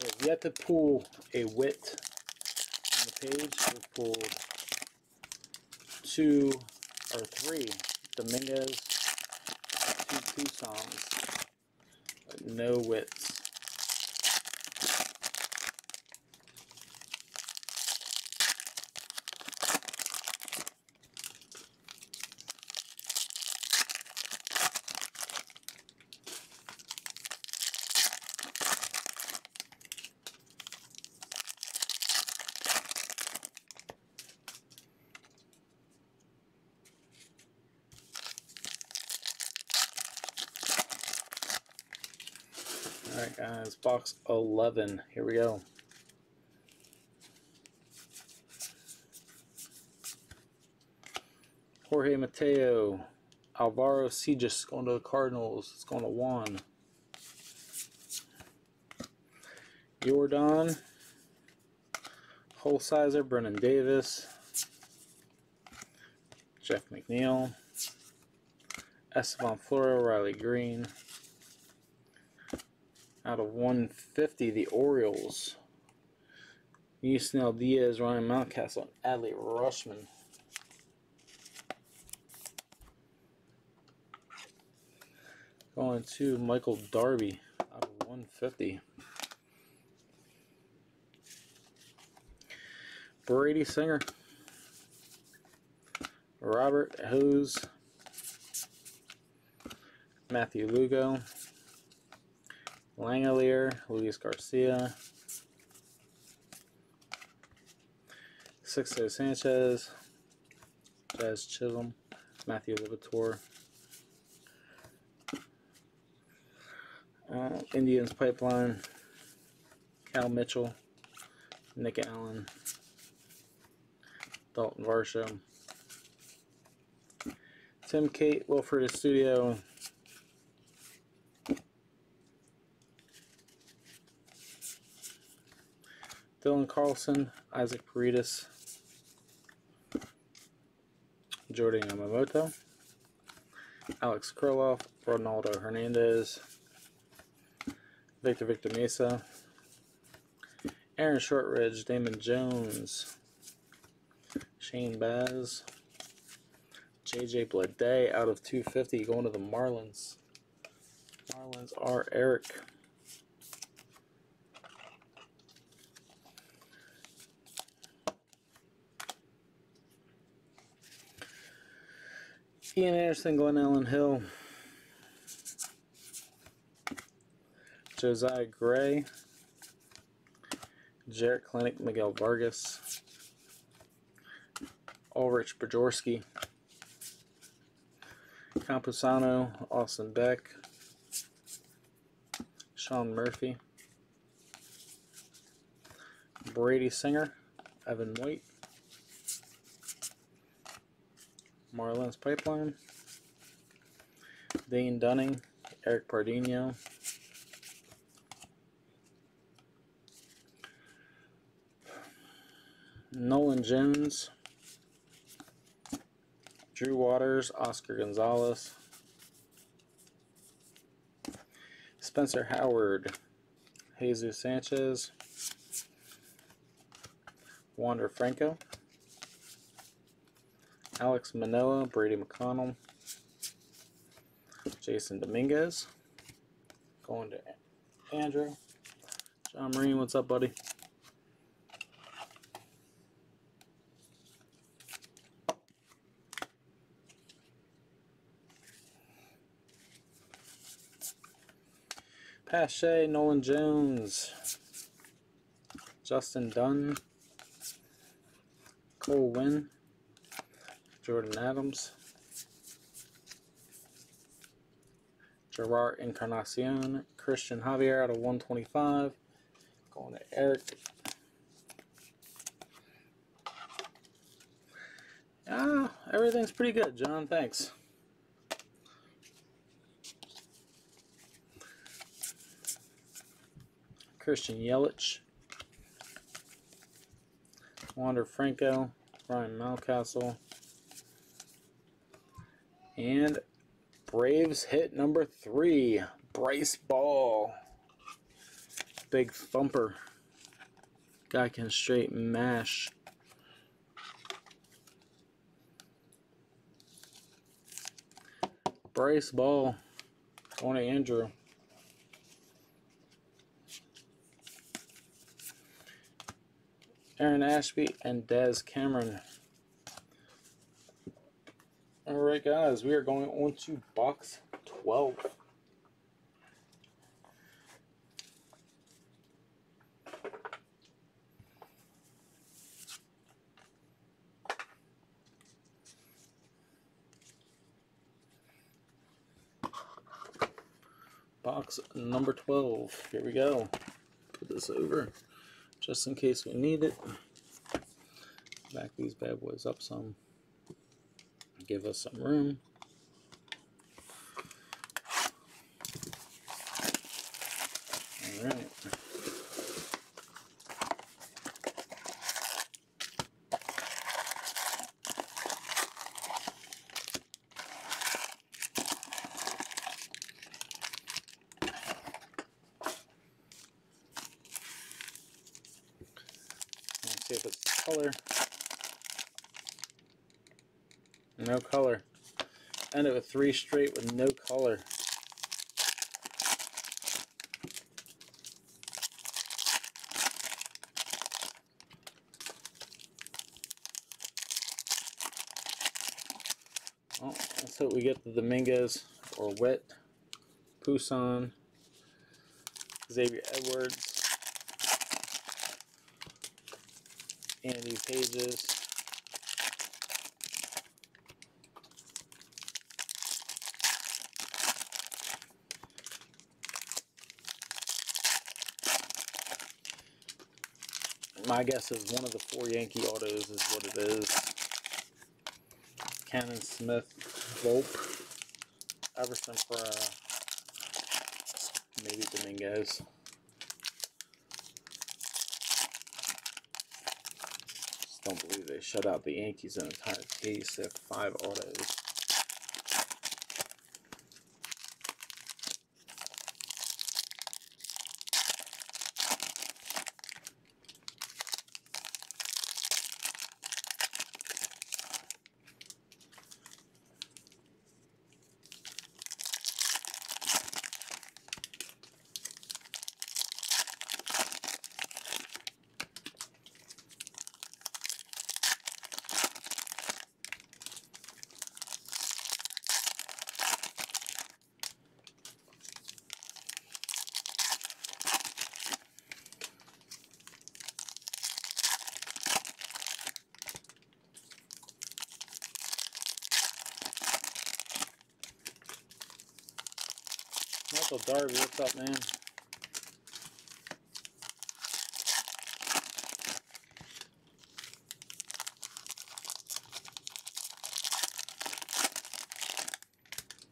We have yet to pull a wit on the page. We've pulled two or three Dominguez. Two songs. No wits. Guys, box 11. Here we go. Jorge Mateo. Alvaro Seijas going to the Cardinals. It's going to Juan. Jordan. Holsizer, Brennen Davis. Jeff McNeil. Estevan Floro, Riley Greene. Out of 150, the Orioles. Yusniel Diaz, Ryan Mountcastle, and Adley Rutschman. Going to Michael Darby out of 150. Brady Singer. Robert Hose. Matthew Lugo. Langelier, Luis Garcia. Sixto Sanchez. Jazz Chisholm. Matthew Liberatore. Uh, Indians Pipeline. Cal Mitchell. Nick Allen. Dalton Varsho. Tim Cate, Wilfred Studio. Dylan Carlson, Isaac Paredes, Jordan Yamamoto, Alex Kirilloff, Ronaldo Hernandez, Victor Victor Mesa, Aaron Shortridge, Damon Jones, Shane Baz, JJ Bleday out of 250 going to the Marlins. Marlins are Eric. Ian Anderson, Glenallen Hill, Josiah Gray, Jarred Kelenic, Miguel Vargas, Ulrich Bojarski, Campusano, Austin Beck, Sean Murphy, Brady Singer, Evan White, Marlins Pipeline, Dane Dunning, Eric Pardinho, Nolan Jones, Drew Waters, Oscar Gonzalez, Spencer Howard, Jesus Sanchez, Wander Franco, Alek Manoah, Brady McConnell, Jasson Dominguez, going to Andrew, John Marine, what's up, buddy? Pache, Nolan Jones, Justin Dunn, Cole Winn, Jordan Adams, Gerard Encarnacion, Cristian Javier out of 125, going to Eric. Ah, everything's pretty good, John. Thanks. Christian Yelich, Wander Franco, Ryan Mountcastle, and Braves hit number three, Bryce Ball. Big thumper. Guy can straight mash. Bryce Ball. Going to Andrew. Aaron Ashby and Daz Cameron. Alright guys, we are going on to box 12. Box number 12. Here we go. Put this over just in case we need it. Back these bad boys up some. Give us some room. All right. Let's see if it's color. No color. End it with three straight with no color. Well, let's hope we get the Dominguez or Wet, Puason, Xavier Edwards, Andy Pages. My guess is one of the four Yankee autos is what it is. Canaan Smith, Volpe, Everson for uh, maybe Dominguez. Just don't believe they shut out the Yankees in an entire case. They have five autos. Darby, what's up, man?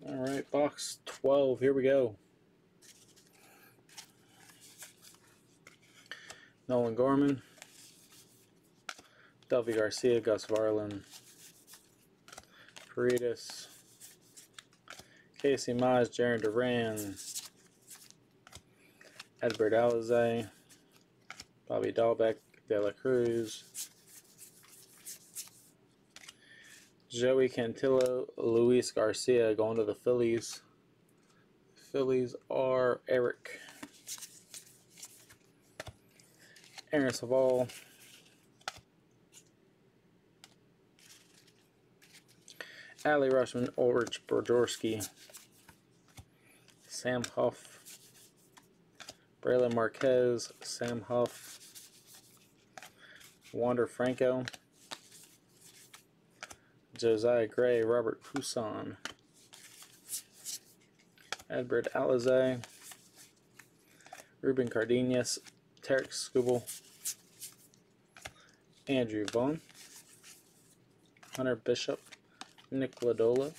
All right, box 12. Here we go. Nolan Gorman, Deivi Garcia, Gus Varland, Paredes, Casey Mize, Jarren Duran, Edward Alize, Bobby Dalbec, De La Cruz, Joey Cantillo, Luis Garcia going to the Phillies. Phillies are Eric. Aaron Saval. Adley Rutschman, Ulrich Brodorski, Sam Huff, Brailyn Marquez, Sam Huff, Wander Franco, Josiah Gray, Robert Puason, Edward Alize, Ruben Cardenas, Tarik Skubal, Andrew Vaughn, Hunter Bishop, Nick Lodolo,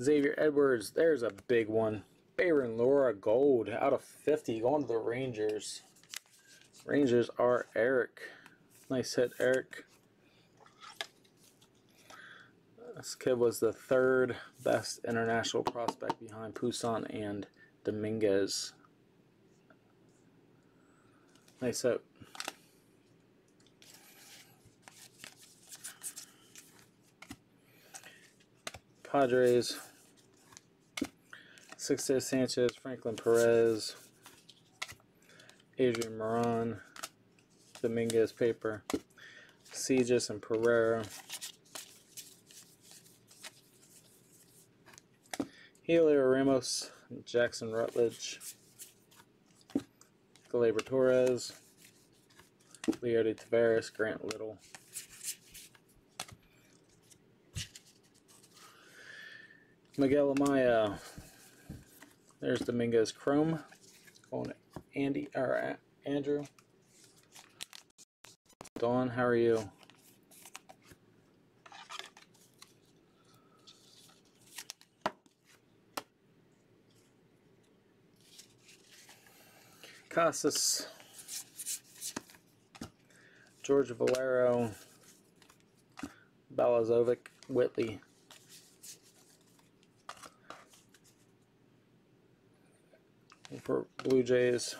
Xavier Edwards, there's a big one. Bayron Lora Gold out of 50 going to the Rangers. Rangers are Eric. Nice hit, Eric. This kid was the third best international prospect behind Puason and Dominguez. Nice hit. Padres Sixto Sanchez, Franklin Perez, Adrian Moran, Dominguez paper, Segis and Pereira. Heliot Ramos, Jackson Rutledge, Gleyber Torres, Leody Taveras, Grant Little. Miguel Amaya. There's Dominguez Chrome. Going Andy or uh, Andrew. Dawn, how are you? Casas, George Valera, Balazovic, Whitley. For Blue Jays,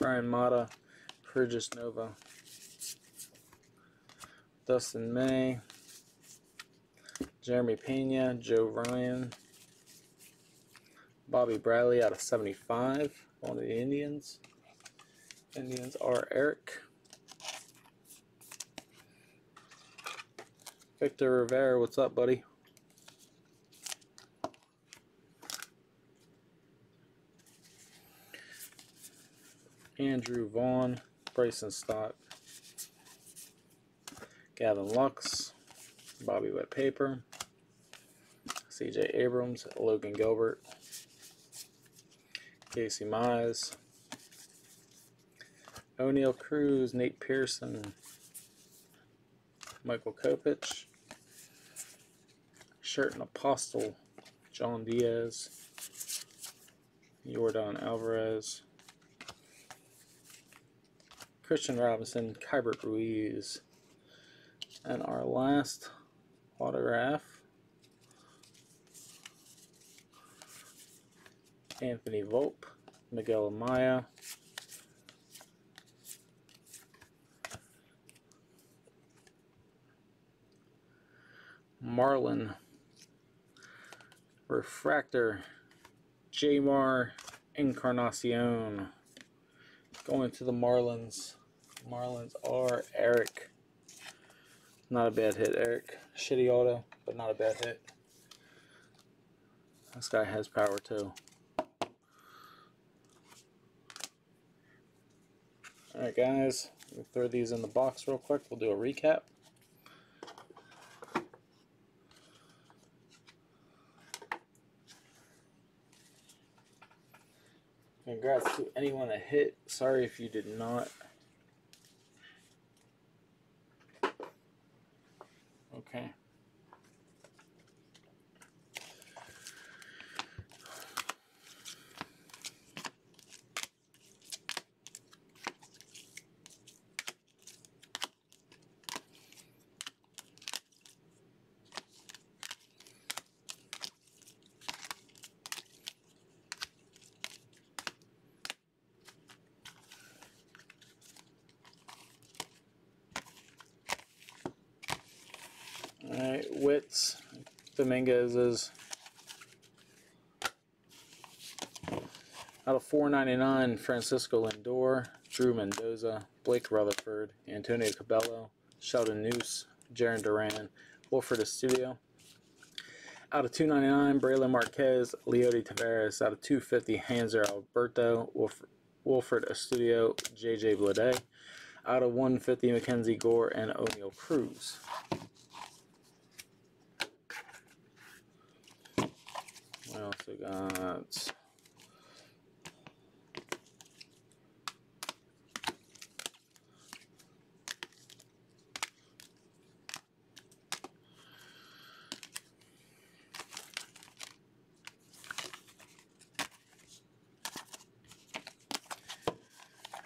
Brian Mata, Freudis Nova, Dustin May, Jeremy Pena, Joe Ryan, Bobby Bradley out of 75, one of the Indians. Indians are Eric. Victor Rivera, what's up, buddy? Andrew Vaughn, Bryson Stott, Gavin Lux, Bobby Witt Paper, CJ Abrams, Logan Gilbert, Casey Mize, Oneil Cruz, Nate Pearson, Michael Kopech, Shirt and Apostle, John Diaz, Yordan Alvarez, Kristian Robinson, Keibert Ruiz, and our last autograph, Anthony Volpe, Miguel Amaya, Marlin, Refractor, Jerar Encarnacion. Going to the Marlins. Marlins are Eric. Not a bad hit, Eric. Shitty auto, but not a bad hit. This guy has power too. Alright guys, we'll throw these in the box real quick. We'll do a recap. Congrats to anyone that hit. Sorry if you did not. Okay. Alright, Wits, Dominguez is out of 499 Francisco Lindor, Drew Mendoza, Blake Rutherford, Antonio Cabello, Sheldon Neuse, Jarren Duran, Wilfred Estudio. Out of 299, Brailyn Marquez, Leody Taveras. Out of 250, Hanser Alberto, Wilf Wilfred Studio, JJ Bleday. Out of 150, Mackenzie Gore and Oneil Cruz. We got.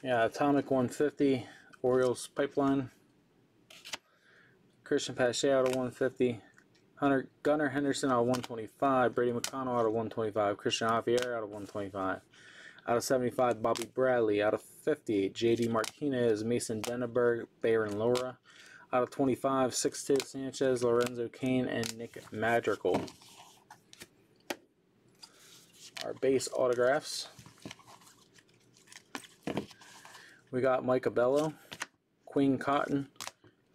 Yeah, Atomic 150, Orioles Pipeline, Cristian Pache out of 150, Hunter Gunnar Henderson out of 125, Brady McConnell out of 125, Cristian Javier out of 125, out of 75, Bobby Bradley out of 50, JD Martinez, Mason Denaburg, Bayron Lora, out of 25, Sixto Sanchez, Lorenzo Cain, and Nick Madrigal. Our base autographs. We got Micah Bello, Queen Cotton,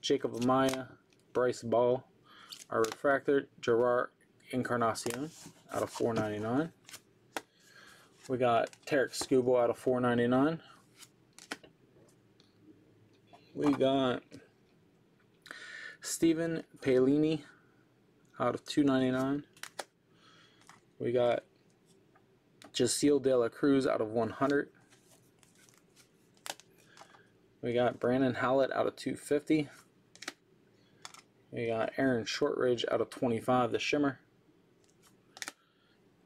Jacob Amaya, Bryce Ball. Our refractor, Jerar Encarnacion out of 499. We got Tarik Skubal out of 499. We got Stephen Palini out of 299. We got Jasseel De La Cruz out of 100. We got Brandon Howlett out of 250. We got Aaron Shortridge out of 25, the Shimmer.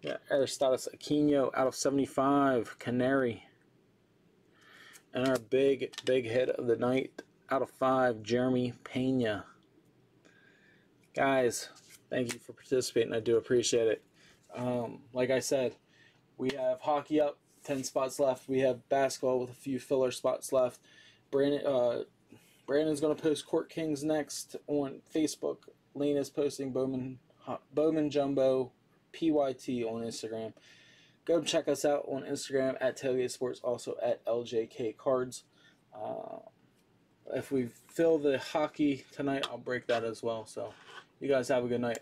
We got Aristides Aquino out of 75, Canary. And our big, big hit of the night out of 5, Jeremy Pena. Guys, thank you for participating. I do appreciate it. Um, like I said, we have hockey up, 10 spots left. We have basketball with a few filler spots left. Brandon, uh, Brandon's going to post Court Kings next on Facebook. Lena's posting Bowman Bowman Jumbo PYT on Instagram. Go check us out on Instagram at Tailgate Sports, also at LJK Cards. Uh, if we fill the hockey tonight, I'll break that as well. So, you guys have a good night.